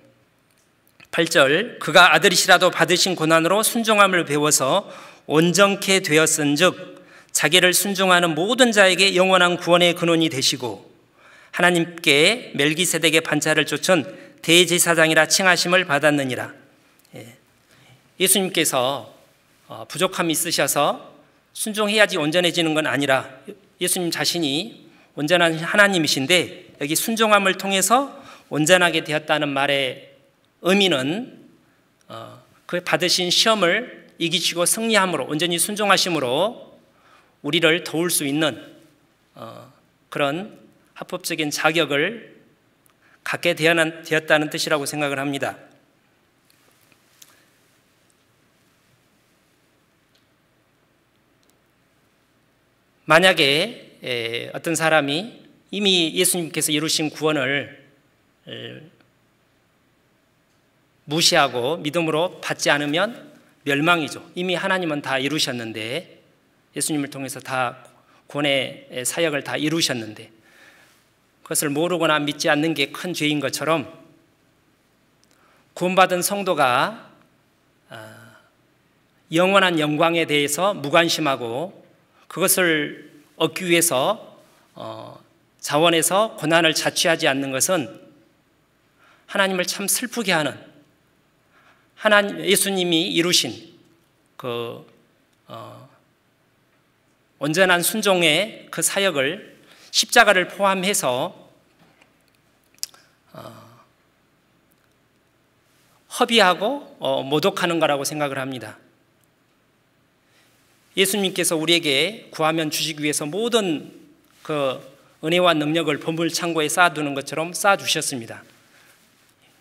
8절 그가 아들이시라도 받으신 고난으로 순종함을 배워서 온전케 되었은즉 자기를 순종하는 모든 자에게 영원한 구원의 근원이 되시고 하나님께 멜기세덱의 반차를 쫓은 대제사장이라 칭하심을 받았느니라. 예. 예수님께서 어, 부족함이 있으셔서 순종해야지 온전해지는 건 아니라 예수님 자신이 온전한 하나님이신데 여기 순종함을 통해서 온전하게 되었다는 말의 의미는 어, 그 받으신 시험을 이기시고 승리함으로 온전히 순종하심으로 우리를 도울 수 있는 어, 그런 합법적인 자격을 갖게 되었다는 뜻이라고 생각을 합니다. 만약에 어떤 사람이 이미 예수님께서 이루신 구원을 무시하고 믿음으로 받지 않으면 멸망이죠. 이미 하나님은 다 이루셨는데 예수님을 통해서 다 구원의 사역을 다 이루셨는데 그것을 모르거나 믿지 않는 게 큰 죄인 것처럼 구원받은 성도가 아, 영원한 영광에 대해서 무관심하고 그것을 얻기 위해서 어, 자원에서 고난을 자취하지 않는 것은 하나님을 참 슬프게 하는 하나님 예수님이 이루신 그 어, 온전한 순종의 그 사역을 십자가를 포함해서 어, 허비하고 어, 모독하는 거라고 생각을 합니다. 예수님께서 우리에게 구하면 주시기 위해서 모든 그 은혜와 능력을 보물 창고에 쌓아두는 것처럼 쌓아주셨습니다.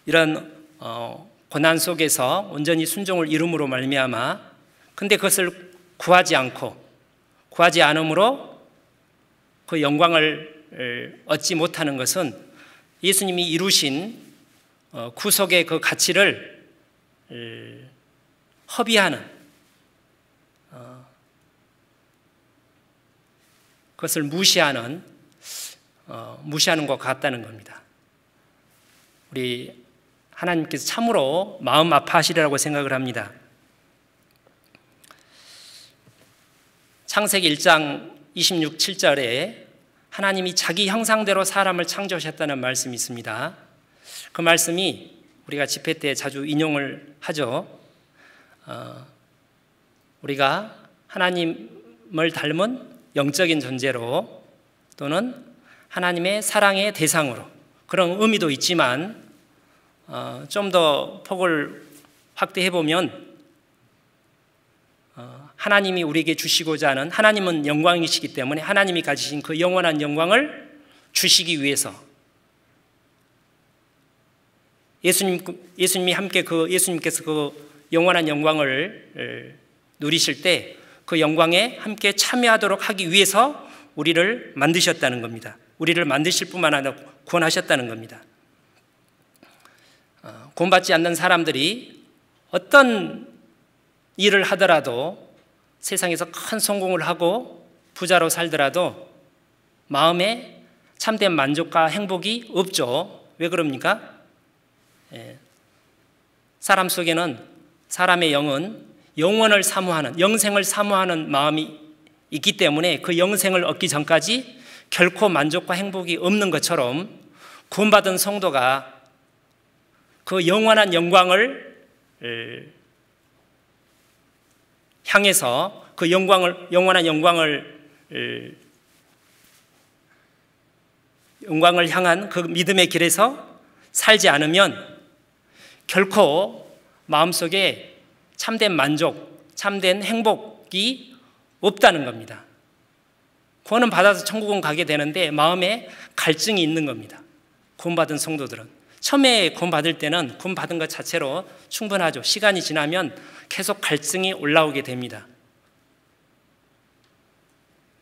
이런 어, 고난 속에서 온전히 순종을 이룸으로 말미암아 근데 그것을 구하지 않고 구하지 않으므로 그 영광을 얻지 못하는 것은 예수님이 이루신 어, 구속의 그 가치를 허비하는 어, 그것을 무시하는 어, 무시하는 것 같다는 겁니다. 우리 하나님께서 참으로 마음 아파하시리라고 생각을 합니다. 창세기 1장 26, 7절에 하나님이 자기 형상대로 사람을 창조하셨다는 말씀이 있습니다. 그 말씀이 우리가 집회 때 자주 인용을 하죠. 어, 우리가 하나님을 닮은 영적인 존재로 또는 하나님의 사랑의 대상으로 그런 의미도 있지만 어, 좀 더 폭을 확대해 보면 어, 하나님이 우리에게 주시고자 하는 하나님은 영광이시기 때문에 하나님이 가지신 그 영원한 영광을 주시기 위해서 예수님 예수님이 함께 그 예수님께서 그 영원한 영광을 누리실 때 그 영광에 함께 참여하도록 하기 위해서 우리를 만드셨다는 겁니다. 우리를 만드실 뿐만 아니라 구원하셨다는 겁니다. 어, 구원받지 않는 사람들이 어떤 일을 하더라도 세상에서 큰 성공을 하고 부자로 살더라도 마음에 참된 만족과 행복이 없죠. 왜 그럽니까? 예. 사람 속에는 사람의 영은 영원을 사모하는 영생을 사모하는 마음이 있기 때문에 그 영생을 얻기 전까지 결코 만족과 행복이 없는 것처럼 구원받은 성도가 그 영원한 영광을 향해서 그 영광을 영원한 영광을 영광을 향한 그 믿음의 길에서 살지 않으면 결코 마음속에 참된 만족, 참된 행복이 없다는 겁니다. 구원은 받아서 천국은 가게 되는데 마음에 갈증이 있는 겁니다. 구원받은 성도들은 처음에 구원받을 때는 구원받은 것 자체로 충분하죠. 시간이 지나면 계속 갈증이 올라오게 됩니다.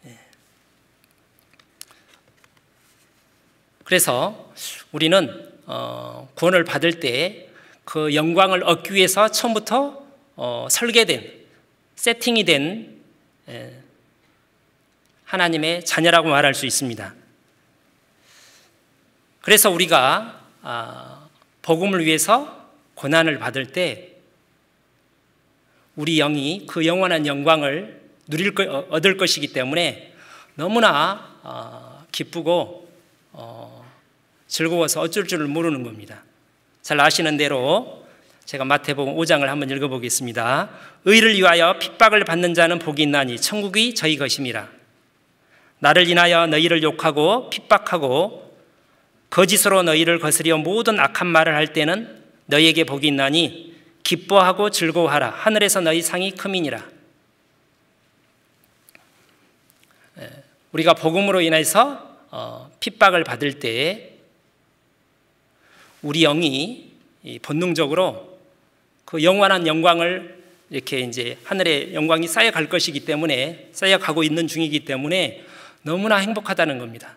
예. 그래서 우리는 어, 구원을 받을 때 그 영광을 얻기 위해서 처음부터 어, 설계된 세팅이 된 예, 하나님의 자녀라고 말할 수 있습니다. 그래서 우리가 아, 복음을 위해서 고난을 받을 때 우리 영이 그 영원한 영광을 누릴 것, 어, 얻을 것이기 때문에 너무나 어, 기쁘고 어, 즐거워서 어쩔 줄을 모르는 겁니다. 잘 아시는 대로 제가 마태복음 5장을 한번 읽어보겠습니다. 의를 위하여 핍박을 받는 자는 복이 있나니 천국이 저희 것임이라. 나를 인하여 너희를 욕하고 핍박하고 거짓으로 너희를 거스려 모든 악한 말을 할 때는 너희에게 복이 있나니 기뻐하고 즐거워하라. 하늘에서 너희 상이 크민이라. 예, 우리가 복음으로 인해서 어, 핍박을 받을 때 우리 영이 본능적으로 그 영원한 영광을 이렇게 이제 하늘의 영광이 쌓여갈 것이기 때문에 쌓여가고 있는 중이기 때문에 너무나 행복하다는 겁니다.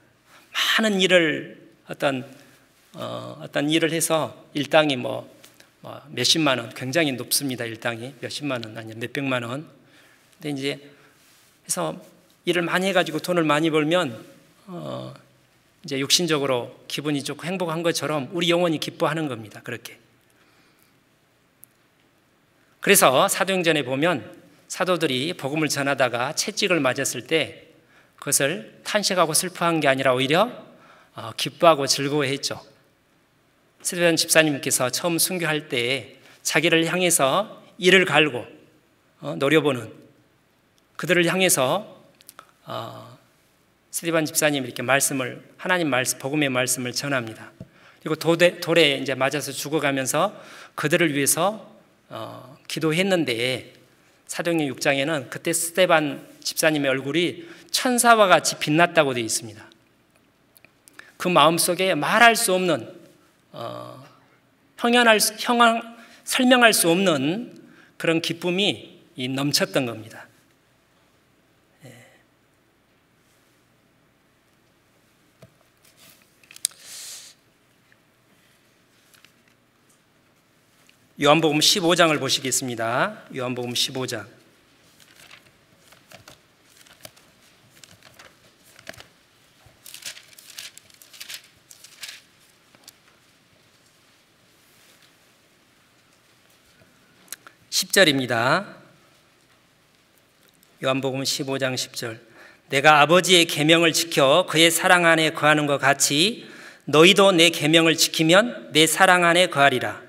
많은 일을 어떤 어, 어떤 일을 해서 일당이 뭐, 뭐 몇십만 원 굉장히 높습니다. 일당이 몇십만 원 아니 몇백만 원. 근데 이제 해서 일을 많이 해가지고 돈을 많이 벌면 어, 이제 육신적으로 기분이 좋고 행복한 것처럼 우리 영혼이 기뻐하는 겁니다. 그렇게. 그래서 사도행전에 보면 사도들이 복음을 전하다가 채찍을 맞았을 때 그것을 탄식하고 슬퍼한 게 아니라 오히려 어, 기뻐하고 즐거워했죠. 스테반 집사님께서 처음 순교할 때 자기를 향해서 이를 갈고 어, 노려보는 그들을 향해서 어, 스테반 집사님 이렇게 말씀을 하나님 말씀 복음의 말씀을 전합니다. 그리고 돌에, 돌에 이제 맞아서 죽어가면서 그들을 위해서 어, 기도했는데 사도행 6장에는 그때 스테반 집사님의 얼굴이 천사와 같이 빛났다고 되어 있습니다. 그 마음속에 말할 수 없는 어, 형언할, 형언, 설명할 수 없는 그런 기쁨이 넘쳤던 겁니다. 예. 요한복음 15장을 보시겠습니다. 요한복음 15장. (10절입니다) 요한복음 15장 10절 내가 아버지의 계명을 지켜 그의 사랑 안에 거하는 것 같이 너희도 내 계명을 지키면 내 사랑 안에 거하리라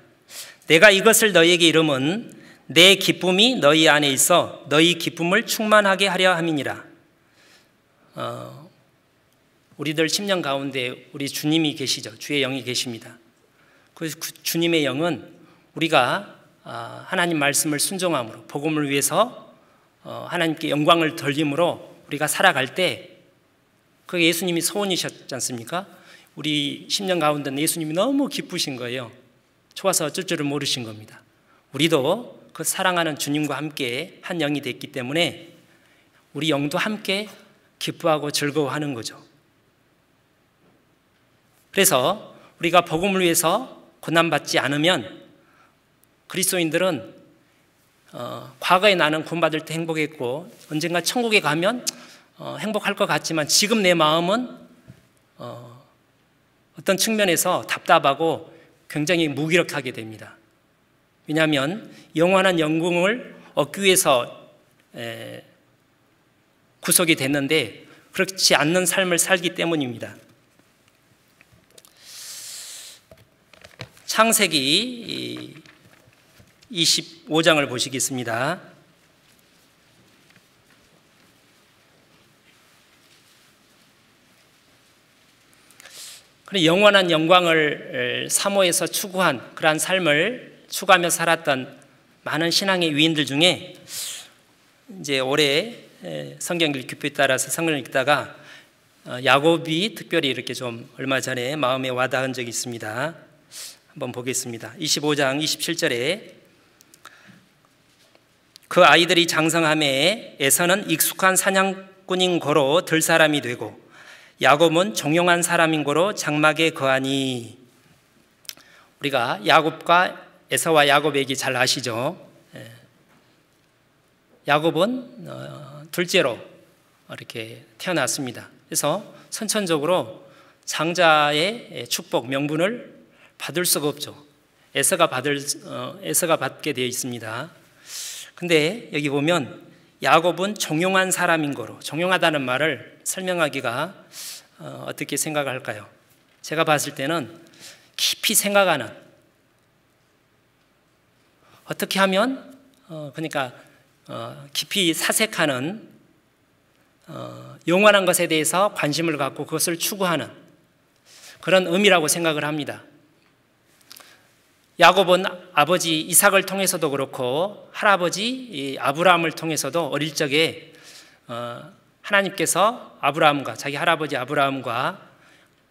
내가 이것을 너희에게 이름은 내 기쁨이 너희 안에 있어 너희 기쁨을 충만하게 하려 함이니라. 어, 우리들 10년 가운데 우리 주님이 계시죠. 주의 영이 계십니다. 그 주님의 영은 우리가 아, 하나님 말씀을 순종함으로 복음을 위해서 어, 하나님께 영광을 돌림으로 우리가 살아갈 때그 예수님이 소원이셨지 않습니까? 우리 10년 가운데 예수님이 너무 기쁘신 거예요. 좋아서 어쩔 줄을 모르신 겁니다. 우리도 그 사랑하는 주님과 함께 한 영이 됐기 때문에 우리 영도 함께 기뻐하고 즐거워하는 거죠. 그래서 우리가 복음을 위해서 고난받지 않으면 그리스도인들은 어, 과거에 나는 구원받을 때 행복했고 언젠가 천국에 가면 어, 행복할 것 같지만 지금 내 마음은 어, 어떤 측면에서 답답하고 굉장히 무기력하게 됩니다. 왜냐하면 영원한 영광을 얻기 위해서 구속이 됐는데 그렇지 않는 삶을 살기 때문입니다. 창세기 25장을 보시겠습니다. 그런 영원한 영광을 사모해서 추구한 그러한 삶을 추구하며 살았던 많은 신앙의 위인들 중에 이제 올해 성경 읽기표에 따라서 성경을 읽다가 어, 야곱이 특별히 이렇게 좀 얼마 전에 마음에 와닿은 적이 있습니다. 한번 보겠습니다. 25장 27절에 그 아이들이 장성함에 에서는 익숙한 사냥꾼인 거로 들 사람이 되고 야곱은 종용한 사람인 거로 장막에 거하니 우리가 야곱과 에서와 야곱 얘기 잘 아시죠? 예. 야곱은 어, 둘째로 이렇게 태어났습니다. 그래서 선천적으로 장자의 축복 명분을 받을 수가 없죠. 에서가 받을 어, 에서가 받게 되어 있습니다. 근데 여기 보면 야곱은 종용한 사람인 거로 종용하다는 말을 설명하기가 어, 떻게 생각할까요? 제가 봤을 때는 깊이 생각하는 어떻게 하면 어, 그러니까 어, 깊이 사색하는 어, 영원한 것에 대해서 관심을 갖고 그것을 추구하는 그런 의미라고 생각을 합니다. 야곱은 아버지 이삭을 통해서도 그렇고 할아버지 아브라함을 통해서도 어릴 적에 어, 하나님께서 아브라함과 자기 할아버지 아브라함과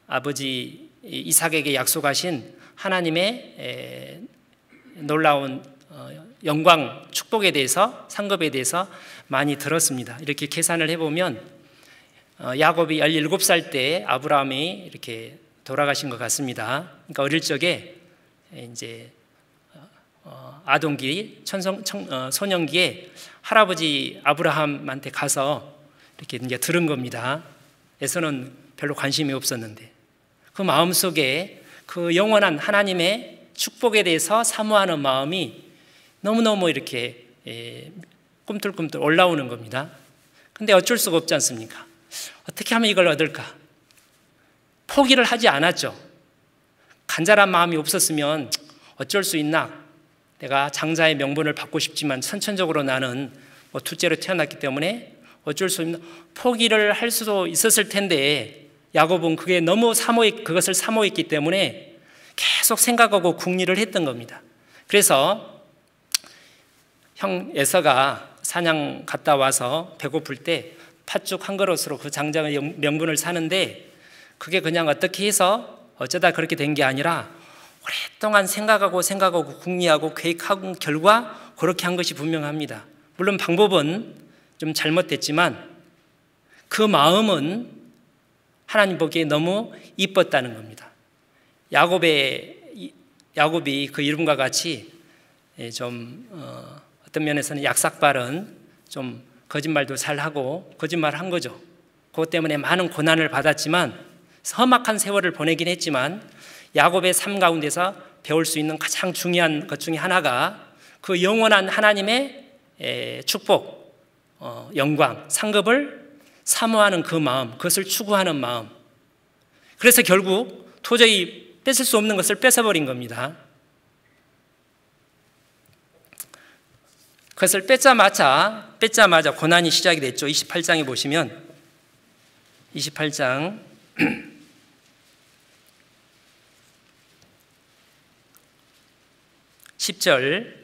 아버지 이삭에게 약속하신 하나님의 놀라운 어, 영광 축복에 대해서 상급에 대해서 많이 들었습니다. 이렇게 계산을 해보면 어, 야곱이 17살 때 아브라함이 이렇게 돌아가신 것 같습니다. 그러니까 어릴 적에 이제 어, 아동기, 천성, 청, 어, 소년기에 할아버지 아브라함한테 가서 이렇게 이제 들은 겁니다. 에서는 별로 관심이 없었는데 그 마음 속에 그 영원한 하나님의 축복에 대해서 사모하는 마음이 너무너무 이렇게 예, 꿈틀꿈틀 올라오는 겁니다. 근데 어쩔 수가 없지 않습니까? 어떻게 하면 이걸 얻을까? 포기를 하지 않았죠. 간절한 마음이 없었으면 어쩔 수 있나? 내가 장자의 명분을 받고 싶지만 선천적으로 나는 뭐 둘째로 태어났기 때문에 어쩔 수 없는 포기를 할 수도 있었을 텐데 야곱은 그게 너무 사모했 그것을 사모했기 때문에 계속 생각하고 궁리를 했던 겁니다. 그래서 형 에서가 사냥 갔다 와서 배고플 때 팥죽 한 그릇으로 그 장자의 명분을 사는데 그게 그냥 어떻게 해서 어쩌다 그렇게 된 게 아니라 오랫동안 생각하고 생각하고 궁리하고 계획한 결과 그렇게 한 것이 분명합니다. 물론 방법은 좀 잘못됐지만 그 마음은 하나님 보기에 너무 이뻤다는 겁니다. 야곱의 야곱이 그 이름과 같이 예, 좀 어, 어떤 면에서는 약삭발은 좀 거짓말도 잘 하고 거짓말 한 거죠. 그것 때문에 많은 고난을 받았지만 험악한 세월을 보내긴 했지만 야곱의 삶 가운데서 배울 수 있는 가장 중요한 것 중에 하나가 그 영원한 하나님의 축복, 어, 영광, 상급을 사모하는 그 마음, 그것을 추구하는 마음. 그래서 결국 도저히 뺏을 수 없는 것을 뺏어버린 겁니다. 그것을 뺏자마자 뺏자마자 고난이 시작이 됐죠. 28장에 보시면 28장 [clears throat] 10절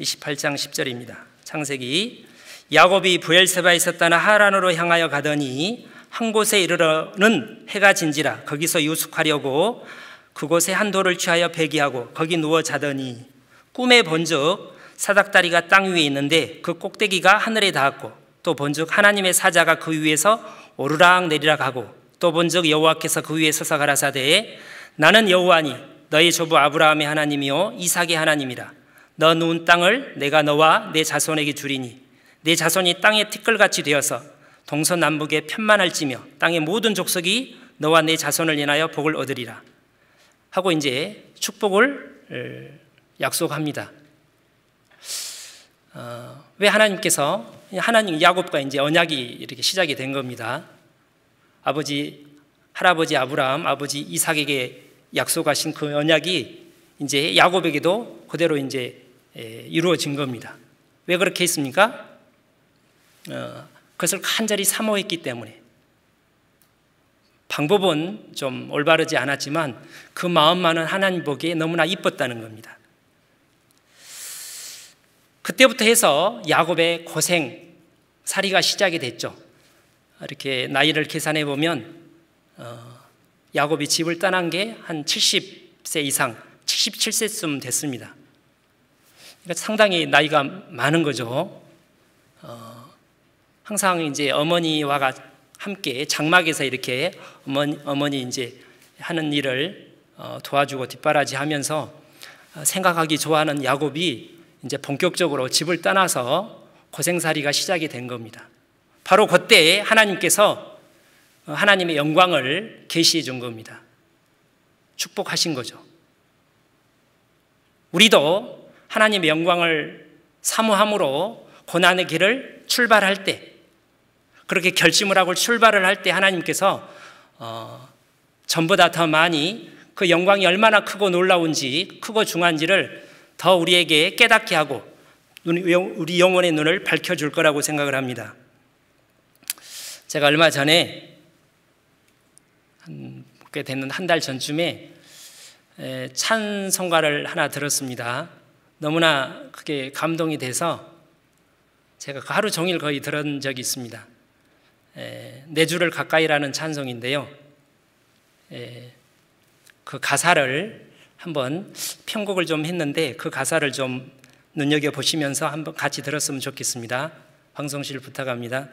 28장 10절입니다. 창세기 야곱이 부엘세바에 있었다나 하란으로 향하여 가더니 한 곳에 이르러는 해가 진지라 거기서 유숙하려고 그곳에 한 돌을 취하여 배기하고 거기 누워 자더니 꿈에 본즉 사닥다리가 땅 위에 있는데 그 꼭대기가 하늘에 닿았고 또 본즉 하나님의 사자가 그 위에서 오르락 내리락 하고 또 본즉 여호와께서 그 위에 서서 가라사대 나는 여호와니 너희 조부 아브라함의 하나님이요 이삭의 하나님이라 너 누운 땅을 내가 너와 내 자손에게 주리니 내 자손이 땅의 티끌같이 되어서 동서남북에 편만할지며 땅의 모든 족속이 너와 내 자손을 인하여 복을 얻으리라 하고 이제 축복을 약속합니다. 어, 왜 하나님께서 하나님 야곱과 이제 언약이 이렇게 시작이 된 겁니다. 아버지 할아버지 아브라함, 아버지 이삭에게 약속하신 그 언약이 이제 야곱에게도 그대로 이제 이루어진 겁니다. 왜 그렇게 했습니까? 어, 그것을 간절히 사모했기 때문에 방법은 좀 올바르지 않았지만 그 마음만은 하나님 보기에 너무나 이뻤다는 겁니다. 그때부터 해서 야곱의 고생 살이가 시작이 됐죠. 이렇게 나이를 계산해 보면 어, 야곱이 집을 떠난 게 한 70세 이상, 77세쯤 됐습니다. 그러니까 상당히 나이가 많은 거죠. 어, 항상 이제 어머니와 함께 장막에서 이렇게 어머니, 어머니 이제 하는 일을 어, 도와주고 뒷바라지 하면서 어, 생각하기 좋아하는 야곱이 이제 본격적으로 집을 떠나서 고생살이가 시작이 된 겁니다. 바로 그때 하나님께서 하나님의 영광을 계시해 준 겁니다. 축복하신 거죠. 우리도 하나님의 영광을 사모함으로 고난의 길을 출발할 때, 그렇게 결심을 하고 출발을 할 때 하나님께서 어, 전보다 더 많이 그 영광이 얼마나 크고 놀라운지, 크고 중한지를 더 우리에게 깨닫게 하고 우리 영혼의 눈을 밝혀줄 거라고 생각을 합니다. 제가 얼마 전에 꽤 됐는 한 달 전쯤에 찬송가를 하나 들었습니다. 너무나 크게 감동이 돼서 제가 그 하루 종일 거의 들은 적이 있습니다. 내 주를 가까이라는 찬송인데요. 그 가사를 한번 편곡을 좀 했는데 그 가사를 좀 눈여겨 보시면서 한번 같이 들었으면 좋겠습니다. 방송실 부탁합니다.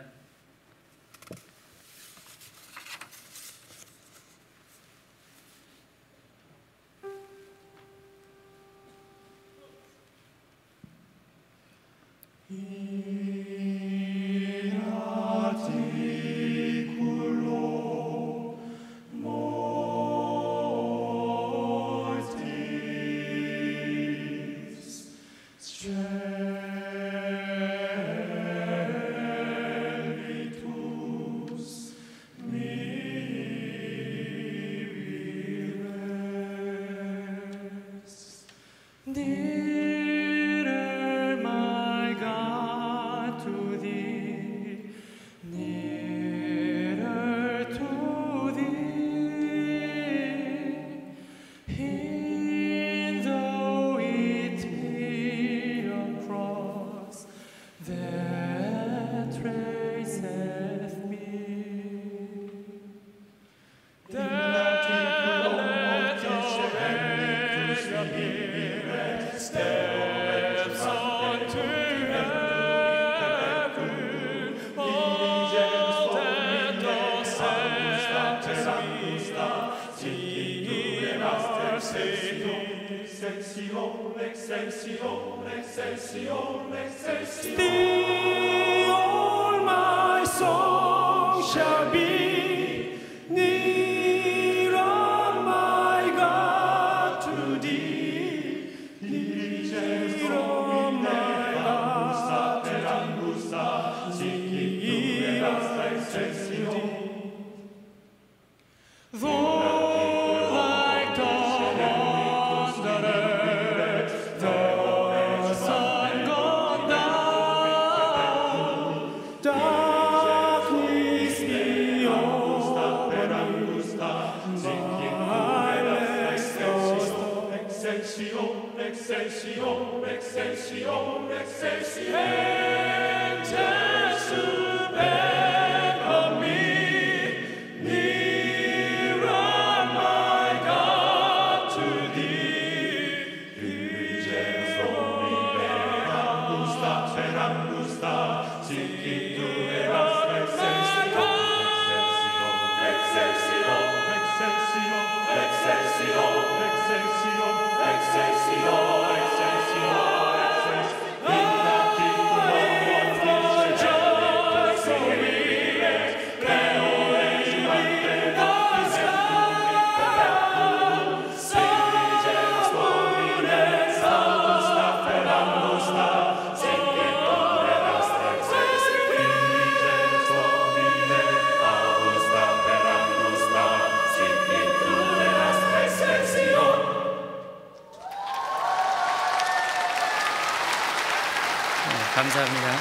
감사합니다.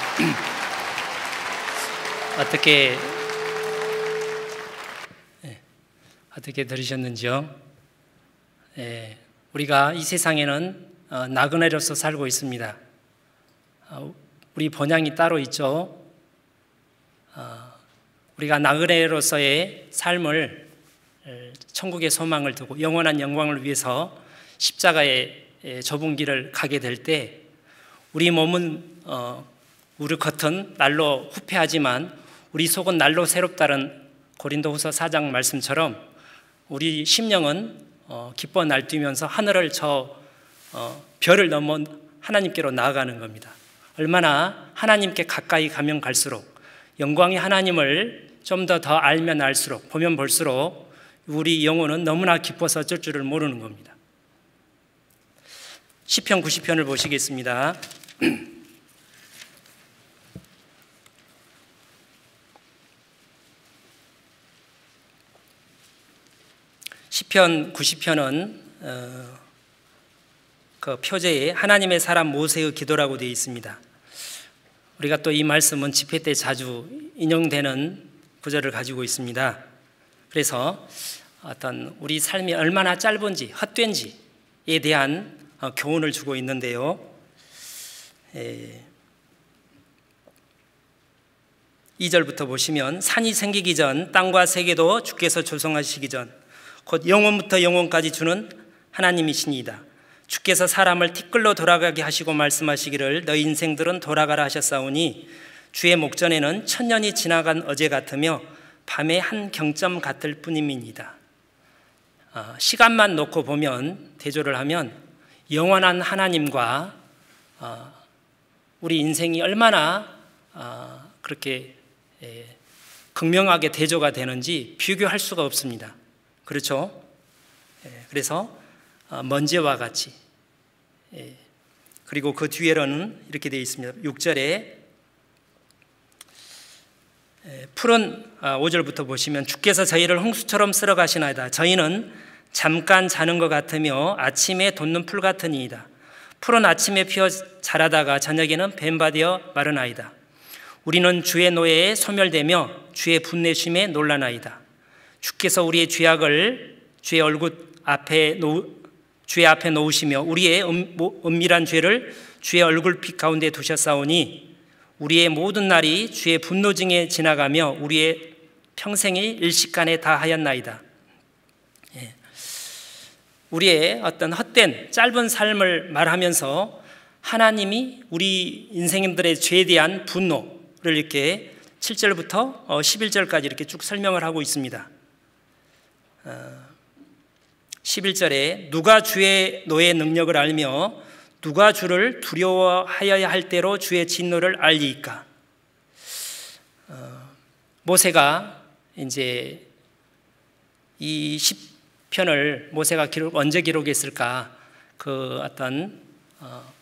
[clears throat] 어떻게 예, 어떻게 들으셨는지요? 예, 우리가 이 세상에는 어, 나그네로서 살고 있습니다. 어, 우리 본향이 따로 있죠. 어, 우리가 나그네로서의 삶을 에, 천국의 소망을 두고 영원한 영광을 위해서 십자가의 에, 좁은 길을 가게 될 때 우리 몸은 어, 우리 겉은 날로 후패하지만 우리 속은 날로 새롭다는 고린도후서 4장 말씀처럼 우리 심령은 어, 기뻐 날뛰면서 하늘을 저 어, 별을 넘어 하나님께로 나아가는 겁니다. 얼마나 하나님께 가까이 가면 갈수록 영광의 하나님을 좀 더 더 알면 알수록 보면 볼수록 우리 영혼은 너무나 기뻐서 어쩔 줄을 모르는 겁니다. 시편 90편을 보시겠습니다. [clears throat] 시편 90편은 어, 그 표제에 하나님의 사람 모세의 기도라고 되어 있습니다. 우리가 또 이 말씀은 집회 때 자주 인용되는 구절을 가지고 있습니다. 그래서 어떤 우리 삶이 얼마나 짧은지 헛된지에 대한 어, 교훈을 주고 있는데요. 에, 2절부터 보시면 산이 생기기 전 땅과 세계도 주께서 조성하시기 전 곧 영원부터 영원까지 주는 하나님이시니이다. 주께서 사람을 티끌로 돌아가게 하시고 말씀하시기를 너희 인생들은 돌아가라 하셨사오니 주의 목전에는 천년이 지나간 어제 같으며 밤의 한 경점 같을 뿐임이니다. 어, 시간만 놓고 보면 대조를 하면 영원한 하나님과 어, 우리 인생이 얼마나 어, 그렇게 예, 극명하게 대조가 되는지 비교할 수가 없습니다. 그렇죠? 예, 그래서 어, 먼지와 같이 예, 그리고 그 뒤에는 이렇게 되어 있습니다. 6절에 푸른 5절부터 보시면 주께서 저희를 홍수처럼 쓸어 가시나이다. 저희는 잠깐 자는 것 같으며 아침에 돋는 풀 같으니이다. 푸른 아침에 피어 자라다가 저녁에는 뱀바되어 마르나이다. 우리는 주의 노예에 소멸되며 주의 분내심에 놀라나이다. 주께서 우리의 죄악을 주의 얼굴 앞에 놓 주의 앞에 놓으시며 우리의 은, 은밀한 죄를 주의 얼굴빛 가운데 두셨사오니 우리의 모든 날이 주의 분노 중에 지나가며 우리의 평생이 일시간에 다 하였나이다. 예. 우리의 어떤 헛된 짧은 삶을 말하면서 하나님이 우리 인생들의 죄에 대한 분노를 이렇게 7절부터 11절까지 이렇게 쭉 설명을 하고 있습니다. 11절에 누가 주의 노의 능력을 알며 누가 주를 두려워하여야 할 대로 주의 진노를 알리까? 어, 모세가 이제 이 시편을 모세가 기록 언제 기록했을까? 그 어떤 어,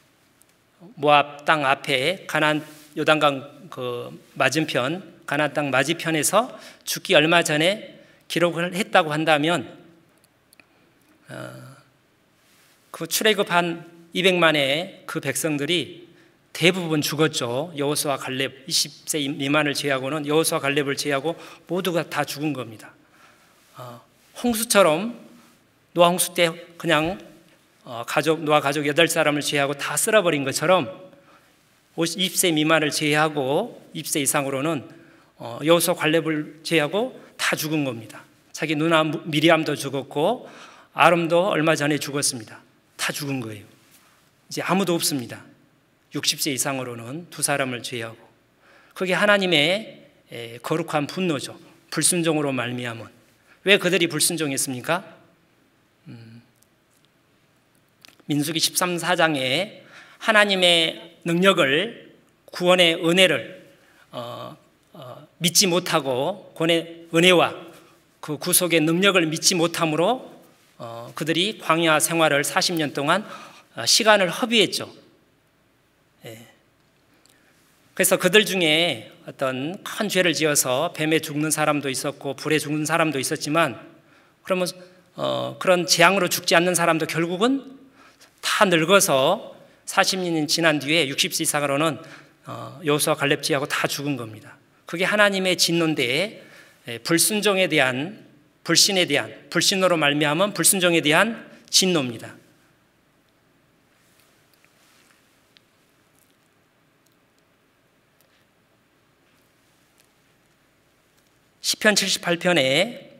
모압 땅 앞에 가난 요단강 그 맞은편 가난 땅 맞은편에서 죽기 얼마 전에 기록을 했다고 한다면 어, 그 출애굽 한 200만의 그 백성들이 대부분 죽었죠. 여호수아 갈렙 20세 미만을 제하고는 여호수아 갈렙을 제하고 모두가 다 죽은 겁니다. 어, 홍수처럼 노아 홍수 때 그냥 어, 가족 노아 가족 여덟 사람을 제하고 다 쓸어버린 것처럼 20세 미만을 제하고 20세 이상으로는 어, 여호수아 갈렙을 제하고 다 죽은 겁니다. 자기 누나 미리암도 죽었고 아름도 얼마 전에 죽었습니다. 다 죽은 거예요. 이제 아무도 없습니다. 60세 이상으로는 두 사람을 제하고 그게 하나님의 거룩한 분노죠. 불순종으로 말미암은 왜 그들이 불순종했습니까? 음, 민수기 13, 4장에 하나님의 능력을 구원의 은혜를 어, 어, 믿지 못하고 구원의 은혜와 그 구속의 능력을 믿지 못함으로 어, 그들이 광야 생활을 40년 동안 시간을 허비했죠. 예. 그래서 그들 중에 어떤 큰 죄를 지어서 뱀에 죽는 사람도 있었고 불에 죽는 사람도 있었지만 그러면 어, 그런 재앙으로 죽지 않는 사람도 결국은 다 늙어서 40년이 지난 뒤에 60세 이상으로는 어, 여호수아 갈렙지하고 다 죽은 겁니다. 그게 하나님의 진노인데 불순종에 대한 불신에 대한 불신으로 말미암은 불순종에 대한 진노입니다. 시편 78편에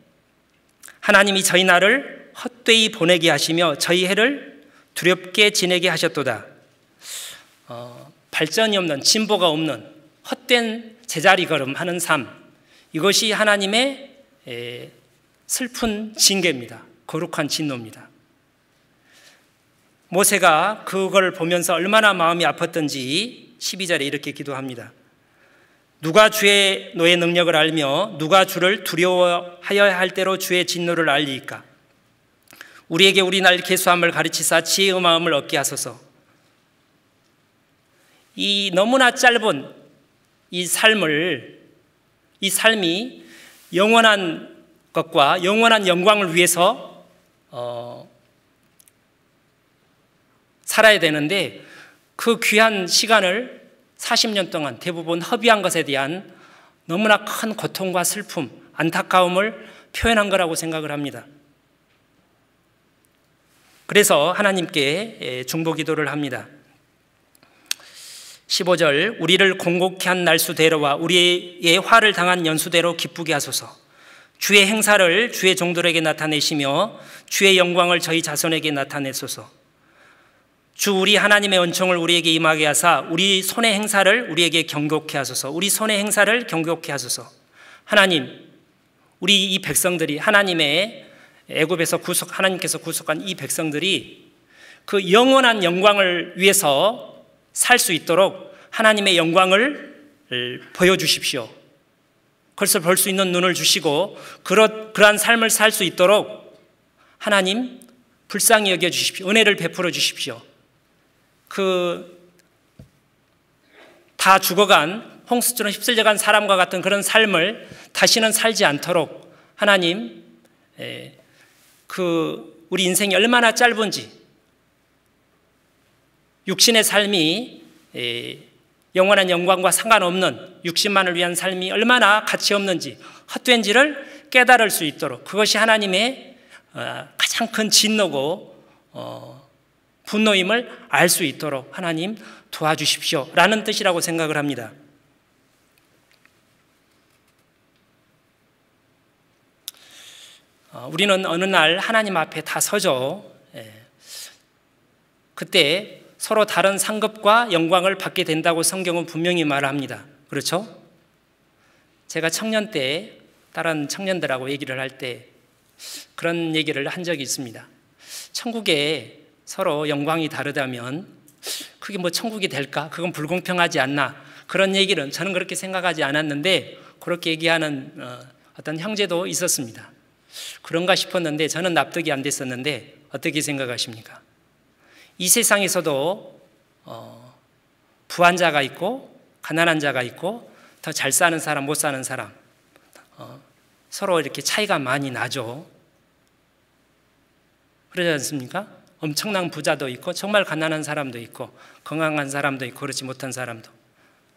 하나님이 저희 나를 헛되이 보내게 하시며 저희 해를 두렵게 지내게 하셨도다. 어, 발전이 없는 진보가 없는 헛된 제자리 걸음하는 삶 이것이 하나님의 에, 슬픈 징계입니다. 거룩한 진노입니다. 모세가 그걸 보면서 얼마나 마음이 아팠던지 12절에 이렇게 기도합니다. 누가 주의 노의 능력을 알며 누가 주를 두려워하여야 할 대로 주의 진노를 알리까? 우리에게 우리 날 개수함을 가르치사 지혜의 마음을 얻게 하소서. 이 너무나 짧은 이 삶을 이 삶이 영원한 것과 영원한 영광을 위해서 어, 살아야 되는데 그 귀한 시간을 40년 동안 대부분 허비한 것에 대한 너무나 큰 고통과 슬픔, 안타까움을 표현한 거라고 생각을 합니다. 그래서 하나님께 중보 기도를 합니다. 15절 우리를 공곡케 한 날수대로와 우리의 화를 당한 연수대로 기쁘게 하소서. 주의 행사를 주의 종들에게 나타내시며 주의 영광을 저희 자손에게 나타내소서. 주 우리 하나님의 은총을 우리에게 임하게 하사 우리 손의 행사를 우리에게 경고케 하소서. 우리 손의 행사를 경고케 하소서. 하나님, 우리 이 백성들이 하나님의 애굽에서 구속 하나님께서 구속한 이 백성들이 그 영원한 영광을 위해서 살 수 있도록 하나님의 영광을 보여주십시오. 그것을 볼 수 있는 눈을 주시고 그러, 그러한 삶을 살 수 있도록 하나님 불쌍히 여겨 주십시오. 은혜를 베풀어 주십시오. 그 다 죽어간 홍수처럼 휩쓸려간 사람과 같은 그런 삶을 다시는 살지 않도록 하나님 그 우리 인생이 얼마나 짧은지 육신의 삶이 영원한 영광과 상관없는 육신만을 위한 삶이 얼마나 가치 없는지 헛된지를 깨달을 수 있도록 그것이 하나님의 어, 가장 큰 진노고 어, 분노임을 알 수 있도록 하나님 도와주십시오. 라는 뜻이라고 생각을 합니다. 어, 우리는 어느 날 하나님 앞에 다 서죠. 예. 그때 서로 다른 상급과 영광을 받게 된다고 성경은 분명히 말합니다. 그렇죠? 제가 청년 때 다른 청년들하고 얘기를 할 때 그런 얘기를 한 적이 있습니다. 천국에 서로 영광이 다르다면 그게 뭐 천국이 될까? 그건 불공평하지 않나? 그런 얘기는 저는 그렇게 생각하지 않았는데 그렇게 얘기하는 어, 어떤 형제도 있었습니다. 그런가 싶었는데 저는 납득이 안 됐었는데 어떻게 생각하십니까? 이 세상에서도 어, 부한 자가 있고 가난한 자가 있고 더 잘 사는 사람 못 사는 사람 어, 서로 이렇게 차이가 많이 나죠. 그러지 않습니까? 엄청난 부자도 있고 정말 가난한 사람도 있고 건강한 사람도 있고 그렇지 못한 사람도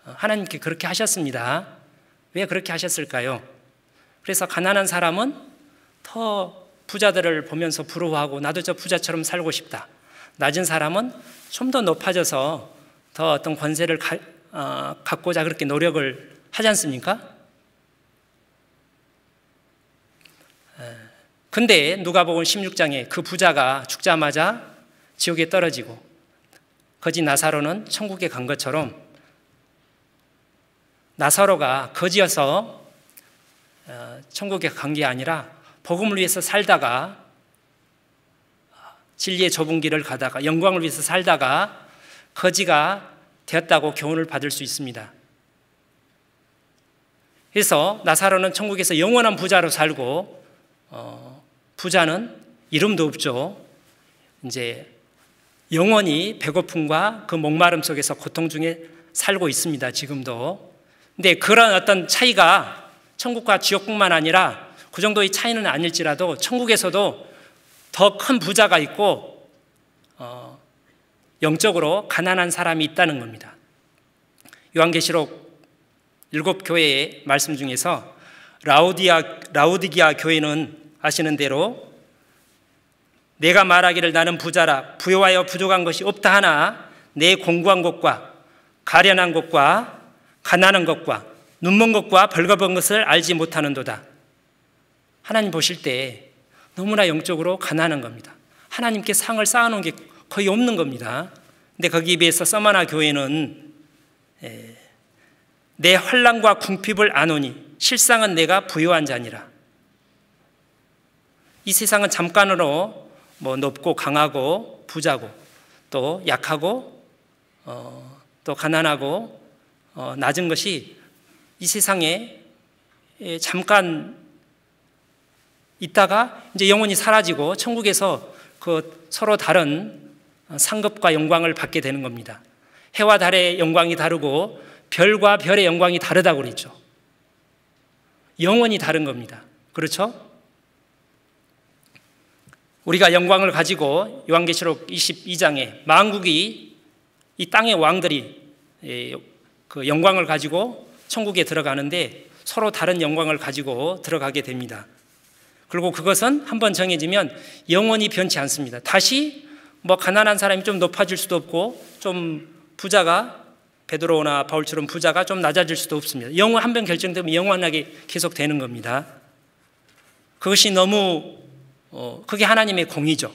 어, 하나님께 그렇게 하셨습니다. 왜 그렇게 하셨을까요? 그래서 가난한 사람은 더 부자들을 보면서 부러워하고 나도 저 부자처럼 살고 싶다. 낮은 사람은 좀 더 높아져서 더 어떤 권세를 가, 어, 갖고자 그렇게 노력을 하지 않습니까? 근데 누가복음 16장에 그 부자가 죽자마자 지옥에 떨어지고 거지 나사로는 천국에 간 것처럼 나사로가 거지여서 어, 천국에 간 게 아니라 복음을 위해서 살다가 진리의 좁은 길을 가다가 영광을 위해서 살다가 거지가 되었다고 교훈을 받을 수 있습니다. 그래서 나사로는 천국에서 영원한 부자로 살고 어, 부자는 이름도 없죠. 이제 영원히 배고픔과 그 목마름 속에서 고통 중에 살고 있습니다. 지금도. 근데 그런 어떤 차이가 천국과 지옥뿐만 아니라 그 정도의 차이는 아닐지라도 천국에서도 더 큰 부자가 있고 어, 영적으로 가난한 사람이 있다는 겁니다. 요한계시록 일곱 교회의 말씀 중에서 라우디아 라우디기아 교회는 아시는 대로 내가 말하기를 나는 부자라 부여하여 부족한 것이 없다 하나 내 공부한 것과 가련한 것과 가난한 것과 눈먼 것과 벌거벗은 것을 알지 못하는도다. 하나님 보실 때 너무나 영적으로 가난한 겁니다. 하나님께 상을 쌓아놓은 게 거의 없는 겁니다. 근데 거기에 비해서 서마나 교회는 내 환란과 궁핍을 아노니 실상은 내가 부유한 자니라. 이 세상은 잠깐으로 뭐 높고 강하고 부자고 또 약하고 어, 또 가난하고 어, 낮은 것이 이 세상에 잠깐 있다가 이제 영원히 사라지고 천국에서 그 서로 다른 상급과 영광을 받게 되는 겁니다. 해와 달의 영광이 다르고 별과 별의 영광이 다르다고 그랬죠. 영원히 다른 겁니다. 그렇죠? 우리가 영광을 가지고 요한계시록 22장에 만국이 이 땅의 왕들이 그 영광을 가지고 천국에 들어가는데 서로 다른 영광을 가지고 들어가게 됩니다. 그리고 그것은 한번 정해지면 영원히 변치 않습니다. 다시 뭐 가난한 사람이 좀 높아질 수도 없고 좀 부자가 베드로나 바울처럼 부자가 좀 낮아질 수도 없습니다. 영원 한 번 결정되면 영원하게 계속 되는 겁니다. 그것이 너무 어, 그게 하나님의 공이죠.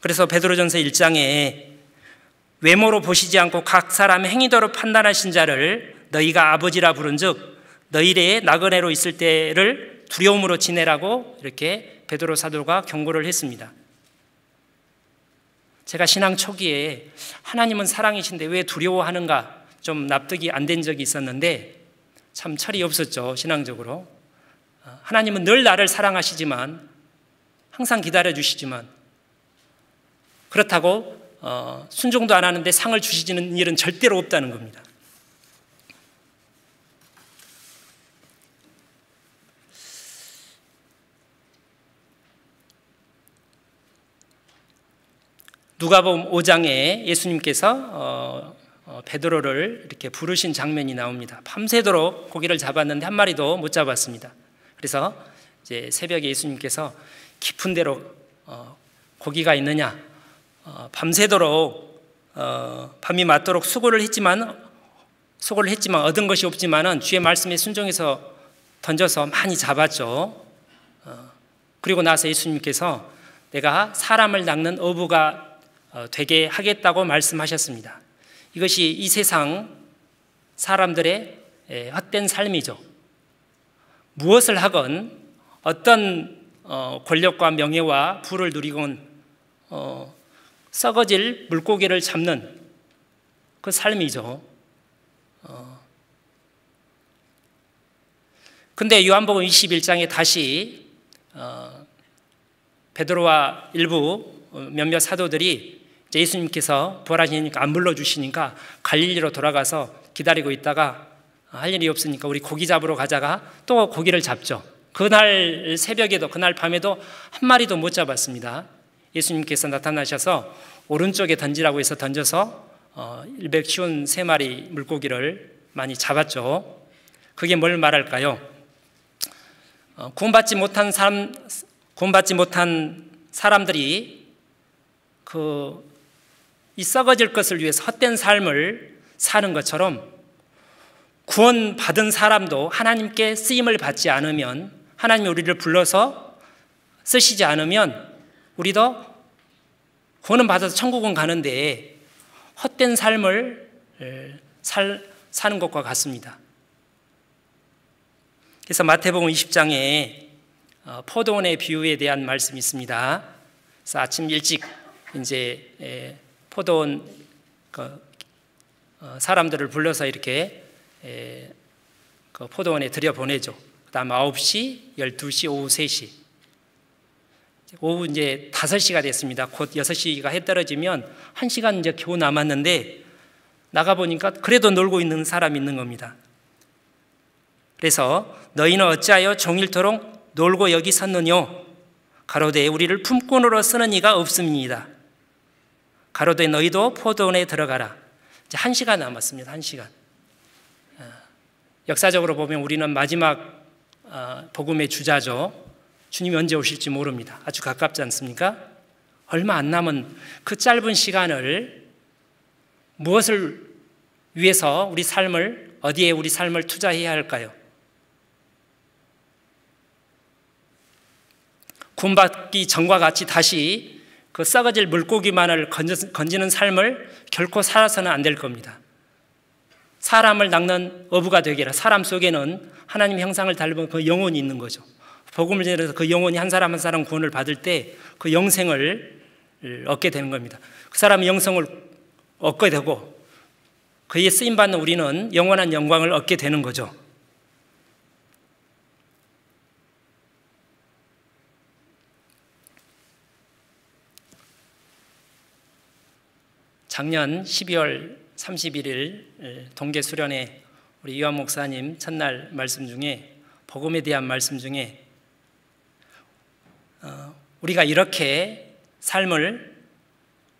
그래서 베드로전서 1장에 외모로 보시지 않고 각 사람의 행위대로 판단하신 자를 너희가 아버지라 부른즉 너희의 나그네로 있을 때를 두려움으로 지내라고 이렇게 베드로 사도가 경고를 했습니다. 제가 신앙 초기에 하나님은 사랑이신데 왜 두려워하는가 좀 납득이 안 된 적이 있었는데 참 철이 없었죠 신앙적으로 하나님은 늘 나를 사랑하시지만 항상 기다려 주시지만 그렇다고 어, 순종도 안 하는데 상을 주시는 일은 절대로 없다는 겁니다. 누가복음 5장에 예수님께서 어, 어, 베드로를 이렇게 부르신 장면이 나옵니다. 밤새도록 고기를 잡았는데 한 마리도 못 잡았습니다. 그래서 이제 새벽에 예수님께서 깊은 데로 어, 고기가 있느냐 어, 밤새도록 어, 밤이 맞도록 수고를 했지만 수고를 했지만 얻은 것이 없지만은 주의 말씀에 순종해서 던져서 많이 잡았죠. 어, 그리고 나서 예수님께서 내가 사람을 낚는 어부가 어, 되게 하겠다고 말씀하셨습니다. 이것이 이 세상 사람들의 헛된 삶이죠. 무엇을 하건 어떤 어, 권력과 명예와 부를 누리곤 어, 썩어질 물고기를 잡는 그 삶이죠. 어. 근데 요한복음 21장에 다시 어, 베드로와 일부 몇몇 사도들이 예수님께서 부활하시니까 안 불러주시니까 갈릴리로 돌아가서 기다리고 있다가 할 일이 없으니까 우리 고기 잡으러 가자가 또 고기를 잡죠. 그날 새벽에도 그날 밤에도 한 마리도 못 잡았습니다. 예수님께서 나타나셔서 오른쪽에 던지라고 해서 던져서 153마리 물고기를 많이 잡았죠. 그게 뭘 말할까요? 어, 구원받지 못한 사람, 구원받지 못한 사람들이 그 이 썩어질 것을 위해서 헛된 삶을 사는 것처럼 구원받은 사람도 하나님께 쓰임을 받지 않으면 하나님이 우리를 불러서 쓰시지 않으면 우리도 구원은 받아서 천국은 가는데 헛된 삶을 살, 사는 것과 같습니다. 그래서 마태복음 20장에 어, 포도원의 비유에 대한 말씀이 있습니다. 그래서 아침 일찍 이제 포도원 그, 어, 사람들을 불러서 이렇게 그 포도원에 들여보내죠. 그 다음 9시, 12시, 오후 3시. 오후 이제 5시가 됐습니다. 곧 6시가 해 떨어지면 1시간 이제 겨우 남았는데 나가보니까 그래도 놀고 있는 사람이 있는 겁니다. 그래서 너희는 어찌하여 종일토록 놀고 여기 섰느뇨? 가로되 우리를 품꾼으로 쓰는 이가 없습니다. 가로되 너희도 포도원에 들어가라. 이제 1시간 남았습니다. 1시간. 역사적으로 보면 우리는 마지막 어, 복음의 주자죠. 주님이 언제 오실지 모릅니다. 아주 가깝지 않습니까? 얼마 안 남은 그 짧은 시간을 무엇을 위해서 우리 삶을 어디에 우리 삶을 투자해야 할까요? 군받기 전과 같이 다시 그 썩어질 물고기만을 건지는 삶을 결코 살아서는 안 될 겁니다. 사람을 낚는 어부가 되게라. 사람 속에는 하나님 형상을 닮은 그 영혼이 있는 거죠. 복음을 전해서 그 영혼이 한 사람 한 사람 구원을 받을 때 그 영생을 얻게 되는 겁니다. 그 사람의 영성을 얻게 되고 그의 쓰임 받는 우리는 영원한 영광을 얻게 되는 거죠. 작년 12월 31일 동계 수련회 우리 이완 목사님 첫날 말씀 중에 복음에 대한 말씀 중에 어, 우리가 이렇게 삶을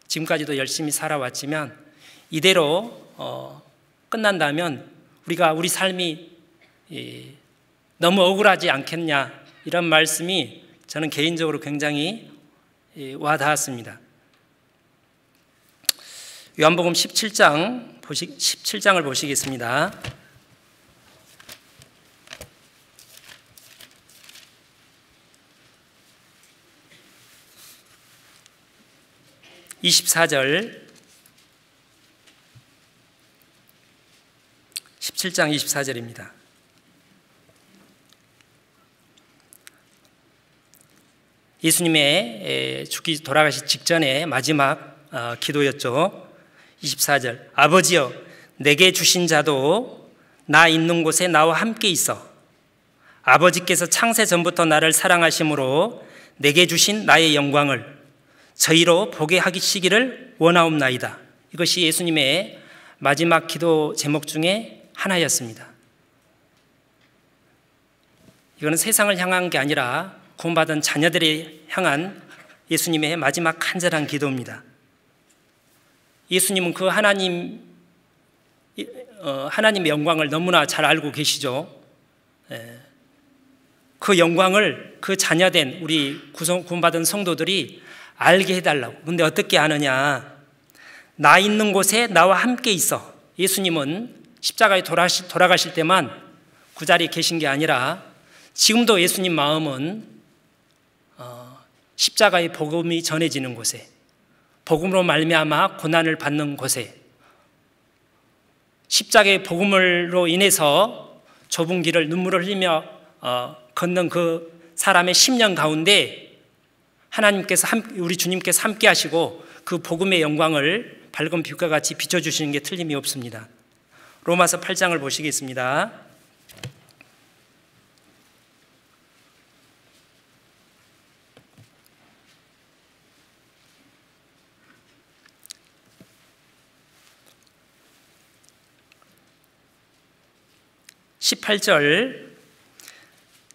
지금까지도 열심히 살아왔지만 이대로 어, 끝난다면 우리가 우리 삶이 너무 억울하지 않겠냐 이런 말씀이 저는 개인적으로 굉장히 와닿았습니다. 요한복음 17장 보시 17장을 보시겠습니다. (24절) 17장 24절입니다. 예수님의 죽기 돌아가시 직전에 마지막 어, 기도였죠. 24절 아버지여 내게 주신 자도 나 있는 곳에 나와 함께 있어 아버지께서 창세 전부터 나를 사랑하심으로 내게 주신 나의 영광을 저희로 보게 하시기를 원하옵나이다. 이것이 예수님의 마지막 기도 제목 중에 하나였습니다. 이거는 세상을 향한 게 아니라 구원받은 자녀들이 향한 예수님의 마지막 간절한 기도입니다. 예수님은 그 하나님 어, 하나님의 영광을 너무나 잘 알고 계시죠. 예. 그 영광을 그 자녀된 우리 구성 구원받은 성도들이 알게 해달라고. 근데 어떻게 아느냐? 나 있는 곳에 나와 함께 있어. 예수님은 십자가에 돌아가실, 돌아가실 때만 그 자리에 계신 게 아니라 지금도 예수님 마음은 어, 십자가의 복음이 전해지는 곳에 복음으로 말미암아 고난을 받는 곳에 십자가의 복음으로 인해서 좁은 길을 눈물을 흘리며 어, 걷는 그 사람의 10년 가운데 하나님께서 우리 주님께서 함께 하시고 그 복음의 영광을 밝은 빛과 같이 비춰 주시는 게 틀림이 없습니다. 로마서 8장을 보시겠습니다. 18절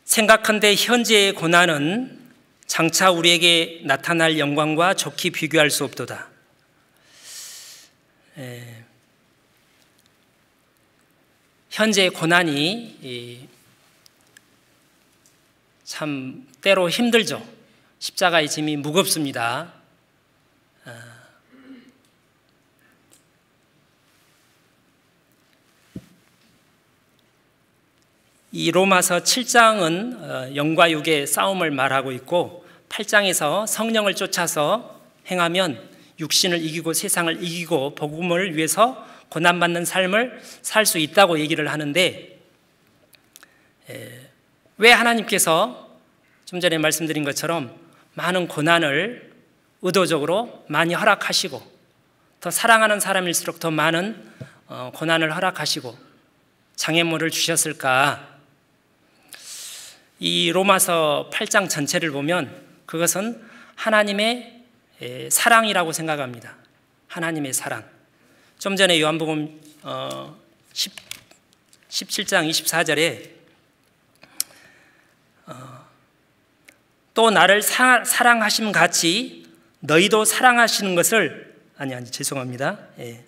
생각한데 현재의 고난은 장차 우리에게 나타날 영광과 좋게 비교할 수 없도다. 에, 현재의 고난이 참 때로 힘들죠. 십자가의 짐이 무겁습니다. 이 로마서 7장은 어, 영과 육의 싸움을 말하고 있고 8장에서 성령을 쫓아서 행하면 육신을 이기고 세상을 이기고 복음을 위해서 고난받는 삶을 살 수 있다고 얘기를 하는데 왜 하나님께서 좀 전에 말씀드린 것처럼 많은 고난을 의도적으로 많이 허락하시고 더 사랑하는 사람일수록 더 많은 어, 고난을 허락하시고 장애물을 주셨을까 이 로마서 8장 전체를 보면 그것은 하나님의 사랑이라고 생각합니다. 하나님의 사랑. 좀 전에 요한복음 10, 17장 24절에 어, 또 나를 사, 랑하심 같이 너희도 사랑하시는 것을 아니 아니 죄송합니다. 예.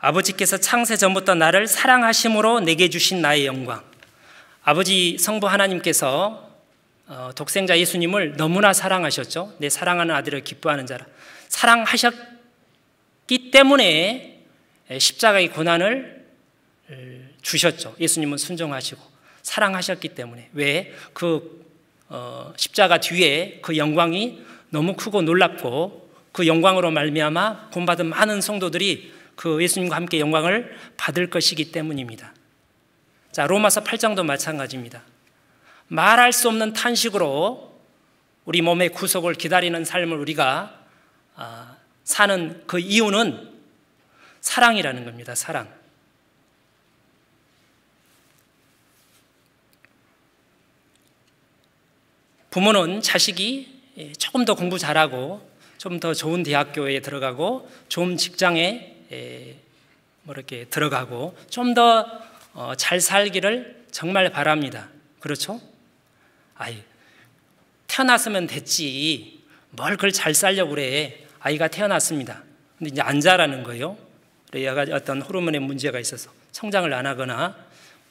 아버지께서 창세 전부터 나를 사랑하심으로 내게 주신 나의 영광. 아버지 성부 하나님께서 어, 독생자 예수님을 너무나 사랑하셨죠. 내 사랑하는 아들을 기뻐하는 자라. 사랑하셨기 때문에 십자가의 고난을 주셨죠. 예수님은 순종하시고 사랑하셨기 때문에 왜그 어, 십자가 뒤에 그 영광이 너무 크고 놀랍고 그 영광으로 말미암아 본받은 많은 성도들이 그 예수님과 함께 영광을 받을 것이기 때문입니다. 자, 로마서 8장도 마찬가지입니다. 말할 수 없는 탄식으로 우리 몸의 구속을 기다리는 삶을 우리가 아, 사는 그 이유는 사랑이라는 겁니다. 사랑. 부모는 자식이 조금 더 공부 잘하고 좀 더 좋은 대학교에 들어가고 좋은 직장에 뭐 이렇게 들어가고 좀더 어, 잘 살기를 정말 바랍니다. 그렇죠? 아이, 태어났으면 됐지. 뭘 그걸 잘 살려고 그래. 아이가 태어났습니다. 근데 이제 안 자라는 거예요. 얘가 어떤 호르몬의 문제가 있어서 성장을 안 하거나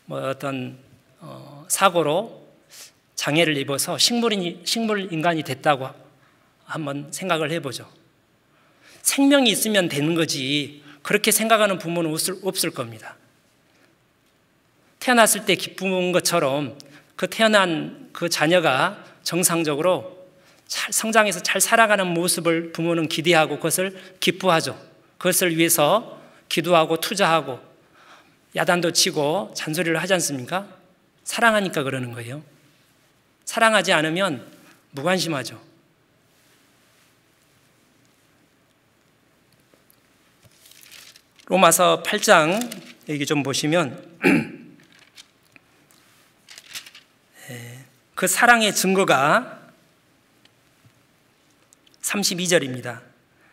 뭐 어떤 어, 사고로 장애를 입어서 식물인, 식물 인간이 됐다고 한번 생각을 해보죠. 생명이 있으면 되는 거지. 그렇게 생각하는 부모는 없을, 없을 겁니다. 태어났을 때 기쁜 것처럼 그 태어난 그 자녀가 정상적으로 잘 성장해서 잘 살아가는 모습을 부모는 기대하고 그것을 기뻐하죠. 그것을 위해서 기도하고 투자하고 야단도 치고 잔소리를 하지 않습니까? 사랑하니까 그러는 거예요. 사랑하지 않으면 무관심하죠. 로마서 8장 여기 좀 보시면 [clears throat] 그 사랑의 증거가 32절입니다.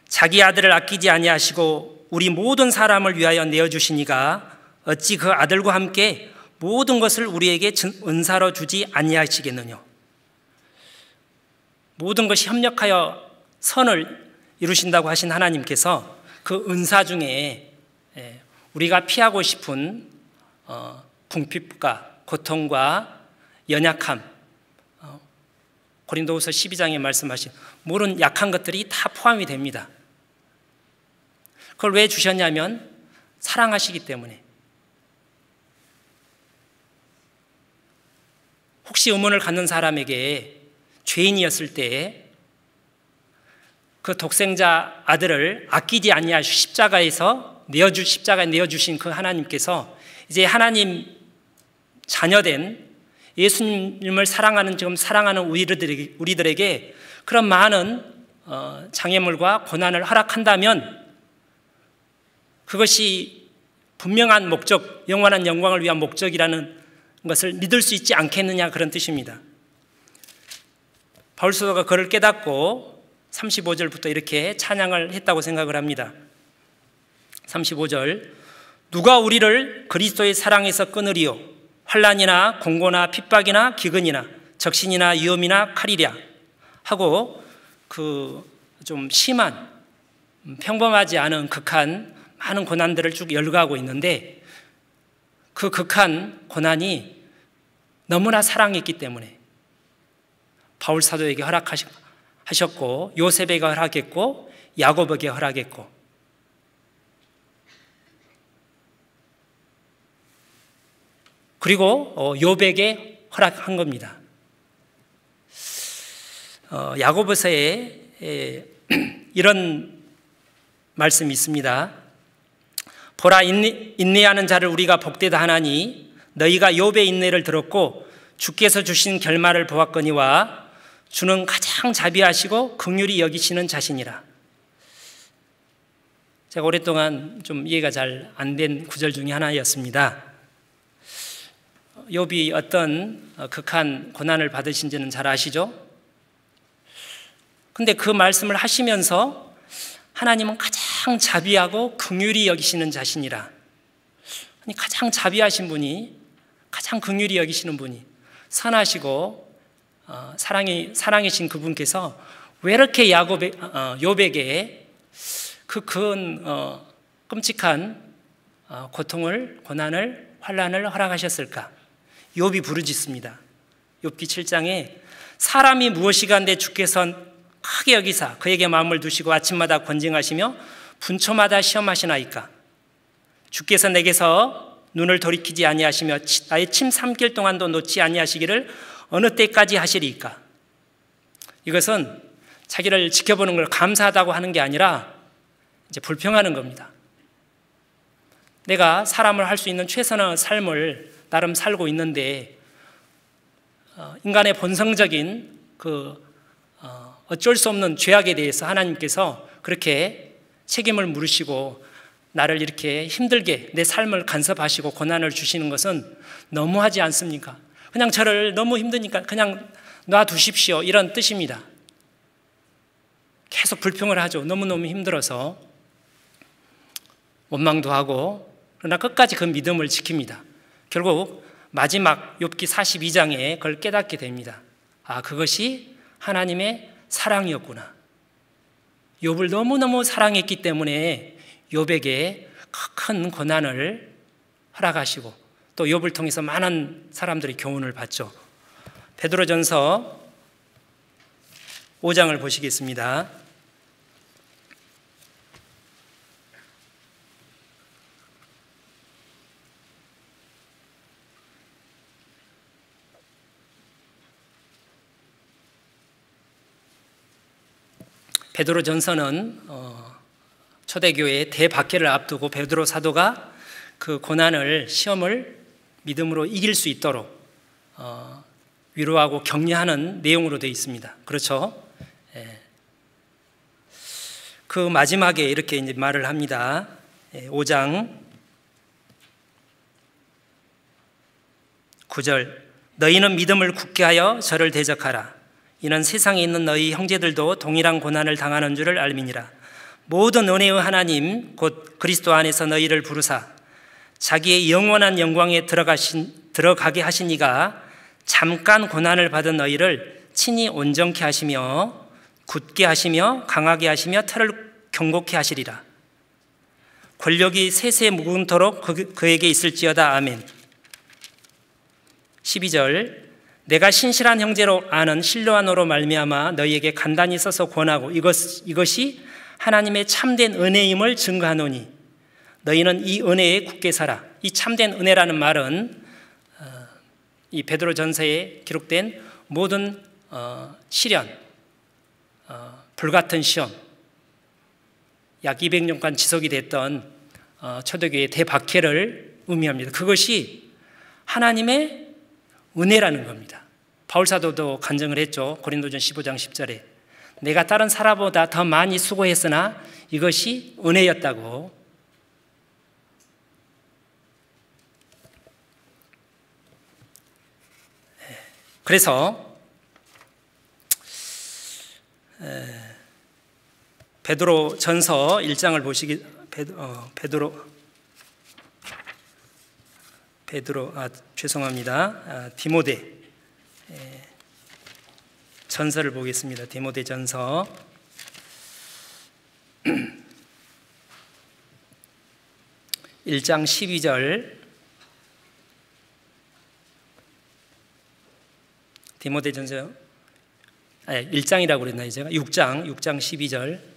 자기 아들을 아끼지 아니하시고 우리 모든 사람을 위하여 내어 주시니가 어찌 그 아들과 함께 모든 것을 우리에게 은사로 주지 아니하시겠느냐. 모든 것이 협력하여 선을 이루신다고 하신 하나님께서 그 은사 중에 예, 우리가 피하고 싶은 어, 궁핍과 고통과 연약함 고린도후서 12장에 말씀하신 모든 약한 것들이 다 포함이 됩니다. 그걸 왜 주셨냐면 사랑하시기 때문에. 혹시 의문을 갖는 사람에게 죄인이었을 때그 독생자 아들을 아끼지 아니하시 십자가에서 내어주 십자가에 내어 주신 그 하나님께서 이제 하나님 자녀된 예수님을 사랑하는 지금 사랑하는 우리들에게, 우리들에게 그런 많은 어, 장애물과 고난을 허락한다면 그것이 분명한 목적, 영원한 영광을 위한 목적이라는 것을 믿을 수 있지 않겠느냐 그런 뜻입니다. 바울 사도가 그를 깨닫고 35절부터 이렇게 찬양을 했다고 생각을 합니다. 35절 누가 우리를 그리스도의 사랑에서 끊으리요 환란이나 공고나 핍박이나 기근이나 적신이나 위험이나 칼이랴 하고 그 좀 심한 평범하지 않은 극한 많은 고난들을 쭉 열거하고 있는데 그 극한 고난이 너무나 사랑했기 때문에 바울 사도에게 허락하셨고 요셉에게 허락했고 야곱에게 허락했고 그리고 어, 요백에 허락한 겁니다. 어, 야고보서에 [clears throat] 이런 말씀이 있습니다. 보라 인내, 인내 하는 자를 우리가 복되다 하나니 너희가 욥의 인내를 들었고 주께서 주신 결말을 보았거니와 주는 가장 자비하시고 긍휼히 여기시는 자신이라. 제가 오랫동안 좀 이해가 잘 안 된 구절 중에 하나였습니다. 욥이 어떤 극한 고난을 받으신지는 잘 아시죠? 근데 그 말씀을 하시면서 하나님은 가장 자비하고 긍휼히 여기시는 자신이라. 아니 가장 자비하신 분이 가장 긍휼히 여기시는 분이 선하시고 어, 사랑이 사랑이신 그분께서 왜 이렇게 야곱에 어, 욥에게 그큰 어, 끔찍한 어, 고통을 고난을 환란을 허락하셨을까? 욥이 부르짖습니다. 욥기 7장에 사람이 무엇이간데 주께서 크게 여기사 그에게 마음을 두시고 아침마다 권징하시며 분초마다 시험하시나이까 주께서 내게서 눈을 돌이키지 아니하시며 나의 침 삼킬 동안도 놓지 아니하시기를 어느 때까지 하시리까 이것은 자기를 지켜보는 걸 감사하다고 하는 게 아니라 이제 불평하는 겁니다. 내가 사람을 할 수 있는 최선의 삶을 나름 살고 있는데 어, 인간의 본성적인 그 어, 어쩔 수 없는 죄악에 대해서 하나님께서 그렇게 책임을 물으시고 나를 이렇게 힘들게 내 삶을 간섭하시고 고난을 주시는 것은 너무하지 않습니까? 그냥 저를 너무 힘드니까 그냥 놔두십시오. 이런 뜻입니다. 계속 불평을 하죠. 너무너무 힘들어서. 원망도 하고, 그러나 끝까지 그 믿음을 지킵니다. 결국 마지막 욥기 42장에 그걸 깨닫게 됩니다. 아, 그것이 하나님의 사랑이었구나. 욥을 너무너무 사랑했기 때문에 욥에게 큰 고난을 허락하시고 또 욥을 통해서 많은 사람들이 교훈을 받죠. 베드로전서 5장을 보시겠습니다. 베드로 전서는 어, 초대교회의 대박해를 앞두고 베드로 사도가 그 고난을 시험을 믿음으로 이길 수 있도록 어, 위로하고 격려하는 내용으로 되어 있습니다. 그렇죠? 예. 그 마지막에 이렇게 이제 말을 합니다. 예, 5장 9절 너희는 믿음을 굳게 하여 저를 대적하라. 이는 세상에 있는 너희 형제들도 동일한 고난을 당하는 줄을 알미니라. 모든 은혜의 하나님 곧 그리스도 안에서 너희를 부르사 자기의 영원한 영광에 들어가신 들어가게 하신 이가 잠깐 고난을 받은 너희를 친히 온전케 하시며 굳게 하시며 강하게 하시며 털을 경고케 하시리라. 권력이 세세 무궁토록 그, 그에게 있을지어다 아멘. 12절 내가 신실한 형제로 아는 실로아노로 말미암아 너희에게 간단히 써서 권하고 이것, 이것이 하나님의 참된 은혜임을 증거하노니 너희는 이 은혜에 굳게 살아. 이 참된 은혜라는 말은 어, 이 베드로 전서에 기록된 모든 어, 시련, 어, 불같은 시험, 약 200년간 지속이 됐던 초대교회의 대박해를 의미합니다. 그것이 하나님의 은혜라는 겁니다. 바울 사도도 간증을 했죠. 고린도전 15장 10절에 내가 다른 사람보다 더 많이 수고했으나 이것이 은혜였다고. 그래서 베드로 전서 1장을 보시기 베드, 어, 베드로 베드로 아 죄송합니다. 아, 디모데 에, 전서를 보겠습니다. 디모데 전서 [clears throat] 1장 12절 디모데 전서 아 1장이라고 그랬나요, 제가? 6장 6장 12절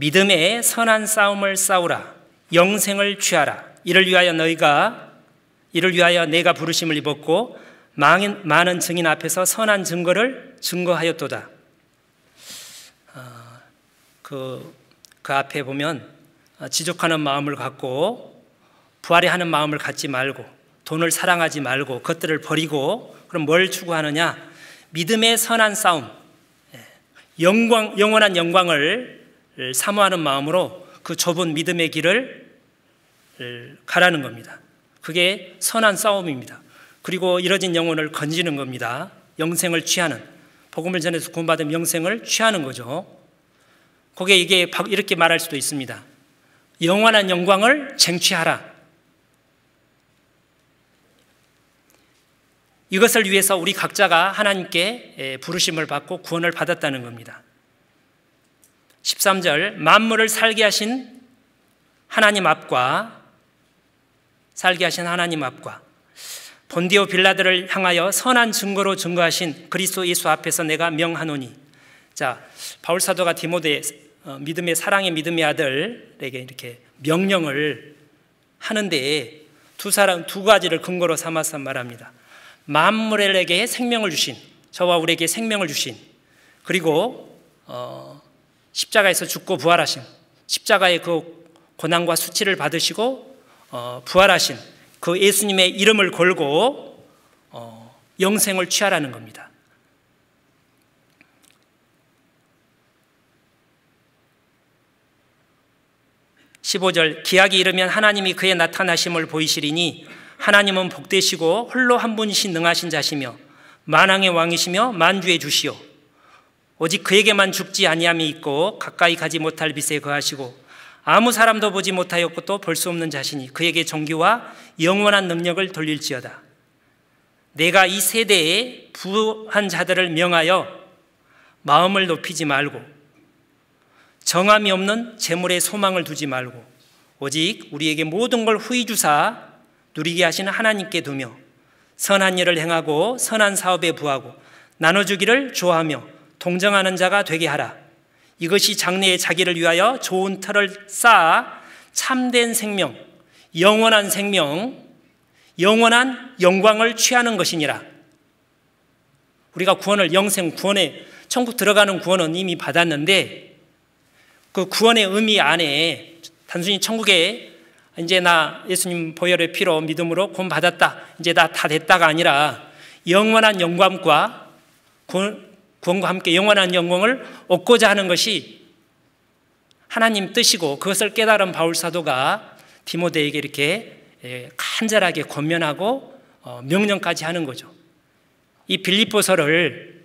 믿음의 선한 싸움을 싸우라 영생을 취하라 이를 위하여 너희가 이를 위하여 내가 부르심을 입었고 많은, 증인 앞에서 선한 증거를 증거하였도다. 어, 그, 그 앞에 보면 지족하는 마음을 갖고 부활에 하는 마음을 갖지 말고 돈을 사랑하지 말고 것들을 버리고 그럼 뭘 추구하느냐? 믿음의 선한 싸움, 예, 영광, 영원한 영광을 사모하는 마음으로 그 좁은 믿음의 길을 가라는 겁니다. 그게 선한 싸움입니다. 그리고 이뤄진 영혼을 건지는 겁니다. 영생을 취하는 복음을 전해서 구원받은 영생을 취하는 거죠. 그게 이게 이렇게 말할 수도 있습니다. 영원한 영광을 쟁취하라. 이것을 위해서 우리 각자가 하나님께 부르심을 받고 구원을 받았다는 겁니다. 13절 만물을 살게 하신 하나님 앞과 살게 하신 하나님 앞과 본디오 빌라들을 향하여 선한 증거로 증거하신 그리스도 예수 앞에서 내가 명하노니 자 바울 사도가 디모데 어, 믿음의 사랑의 믿음의 아들에게 이렇게 명령을 하는데 두 사람 두 가지를 근거로 삼아서 말합니다. 만물에게 생명을 주신 저와 우리에게 생명을 주신 그리고 어, 십자가에서 죽고 부활하신 십자가의 그 고난과 수치를 받으시고 어, 부활하신 그 예수님의 이름을 걸고 어, 영생을 취하라는 겁니다. 15절 기약이 이르면 하나님이 그의 나타나심을 보이시리니 하나님은 복되시고 홀로 한 분이신 능하신 자시며 만왕의 왕이시며 만주의 주시오 오직 그에게만 죽지 아니함이 있고 가까이 가지 못할 빛에 거하시고 아무 사람도 보지 못하였고 또 볼 수 없는 자신이 그에게 정기와 영원한 능력을 돌릴지어다. 내가 이 세대에 부한 자들을 명하여 마음을 높이지 말고 정함이 없는 재물에 소망을 두지 말고 오직 우리에게 모든 걸 후히 주사 누리게 하시는 하나님께 두며 선한 일을 행하고 선한 사업에 부하고 나눠주기를 좋아하며 동정하는 자가 되게 하라. 이것이 장래의 자기를 위하여 좋은 터를 쌓아 참된 생명, 영원한 생명, 영원한 영광을 취하는 것이니라. 우리가 구원을 영생 구원에 천국 들어가는 구원은 이미 받았는데 그 구원의 의미 안에 단순히 천국에 이제 나 예수님 보혈의 피로 믿음으로 구원 받았다. 이제 나 다 됐다가 아니라 영원한 영광과 구원, 구원과 함께 영원한 영광을 얻고자 하는 것이 하나님 뜻이고 그것을 깨달은 바울 사도가 디모데에게 이렇게 예, 간절하게 권면하고 어, 명령까지 하는 거죠. 이 빌립보서를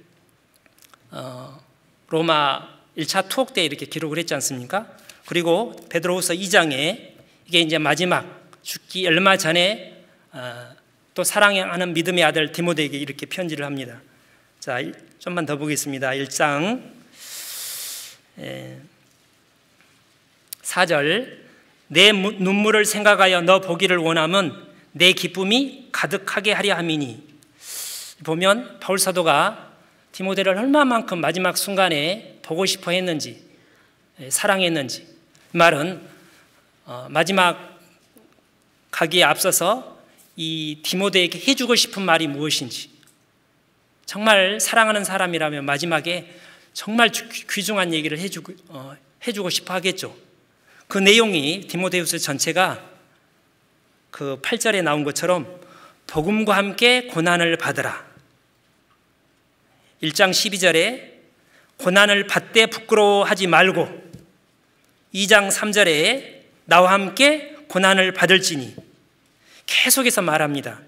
어, 로마 1차 투옥 때 이렇게 기록을 했지 않습니까? 그리고 베드로후서 2장에 이게 이제 마지막 죽기 얼마 전에 어, 또 사랑하는 믿음의 아들 디모데에게 이렇게 편지를 합니다. 자, 좀만 더 보겠습니다. 1장. 4절. 내 눈물을 생각하여 너 보기를 원함은 내 기쁨이 가득하게 하려 함이니. 보면 바울 사도가 디모데를 얼마만큼 마지막 순간에 보고 싶어 했는지 사랑했는지. 말은 어, 마지막 가기에 앞서서 이 디모데에게 해주고 싶은 말이 무엇인지 정말 사랑하는 사람이라면 마지막에 정말 귀중한 얘기를 해주고, 어, 해주고 싶어 하겠죠. 그 내용이 디모데후서 전체가 그 8절에 나온 것처럼 복음과 함께 고난을 받으라. 1장 12절에 고난을 받되 부끄러워하지 말고 2장 3절에 나와 함께 고난을 받을지니 계속해서 말합니다.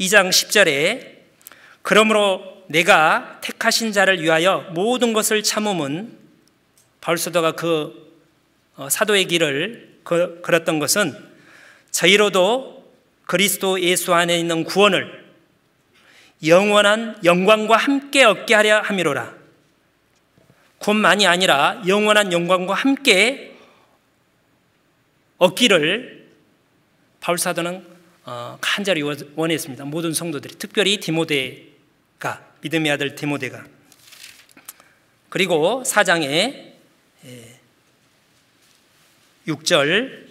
2장 10절에 그러므로 내가 택하신 자를 위하여 모든 것을 참음은 바울 사도가 그 어, 사도의 길을 걸었던 것은 저희로도 그리스도 예수 안에 있는 구원을 영원한 영광과 함께 얻게 하려 함이로라. 구원만이 아니라 영원한 영광과 함께 얻기를 바울 사도는 어, 간절히 원했습니다. 모든 성도들이 특별히 디모데가 믿음의 아들 디모데가 그리고 사장에 6절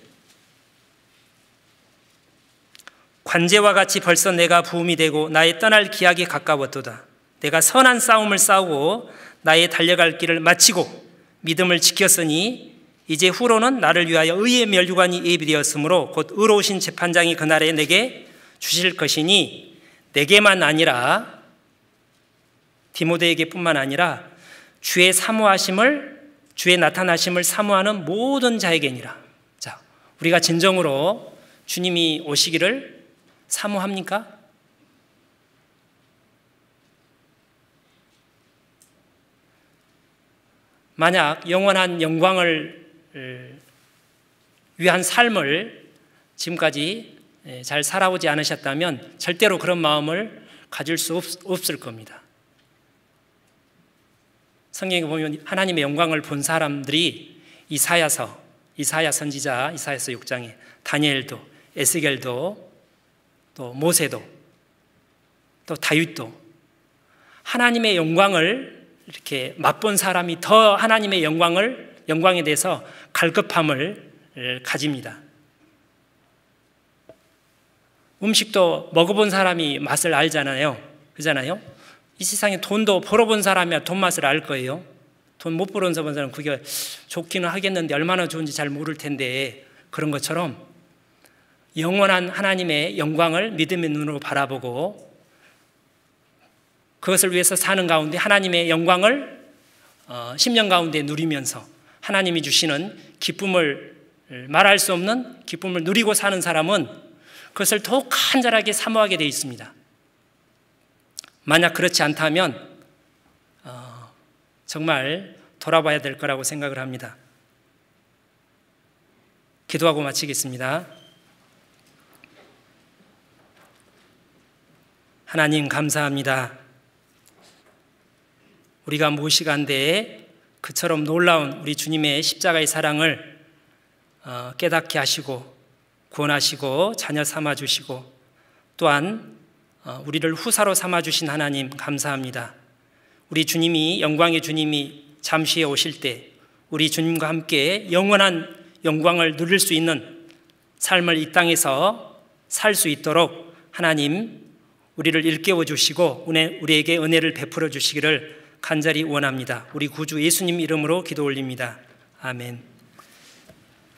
관제와 같이 벌써 내가 부음이 되고 나의 떠날 기약이 가까웠도다. 내가 선한 싸움을 싸우고 나의 달려갈 길을 마치고 믿음을 지켰으니 이제 후로는 나를 위하여 의의 멸류관이 예비되었으므로 곧 의로우신 재판장이 그날에 내게 주실 것이니 내게만 아니라 디모데에게뿐만 아니라 주의 사모하심을 주의 나타나심을 사모하는 모든 자에게니라. 자, 우리가 진정으로 주님이 오시기를 사모합니까? 만약 영원한 영광을 위한 삶을 지금까지 잘 살아오지 않으셨다면 절대로 그런 마음을 가질 수 없, 을 겁니다. 성경에 보면 하나님의 영광을 본 사람들이 이사야서, 이사야 선지자, 이사야서 6장에 다니엘도, 에스겔도, 또 모세도, 또 다윗도 하나님의 영광을 이렇게 맛본 사람이 더 하나님의 영광을 영광에 대해서 갈급함을 가집니다. 음식도 먹어본 사람이 맛을 알잖아요. 그잖아요. 이 세상에 돈도 벌어본 사람이야 돈 맛을 알 거예요. 돈 못 벌어본 사람은 그게 좋기는 하겠는데 얼마나 좋은지 잘 모를 텐데 그런 것처럼 영원한 하나님의 영광을 믿음의 눈으로 바라보고 그것을 위해서 사는 가운데 하나님의 영광을 10년 어, 가운데 누리면서 하나님이 주시는 기쁨을 말할 수 없는 기쁨을 누리고 사는 사람은 그것을 더욱 간절하게 사모하게 되어 있습니다. 만약 그렇지 않다면 어, 정말 돌아봐야 될 거라고 생각을 합니다. 기도하고 마치겠습니다. 하나님 감사합니다. 우리가 무시간대에 그처럼 놀라운 우리 주님의 십자가의 사랑을 어, 깨닫게 하시고 구원하시고 자녀 삼아 주시고 또한 어, 우리를 후사로 삼아 주신 하나님 감사합니다. 우리 주님이 영광의 주님이 잠시 에 오실 때 우리 주님과 함께 영원한 영광을 누릴 수 있는 삶을 이 땅에서 살 수 있도록 하나님 우리를 일깨워 주시고 우리에게 은혜를 베풀어 주시기를 간절히 원합니다. 우리 구주 예수님 이름으로 기도 올립니다. 아멘.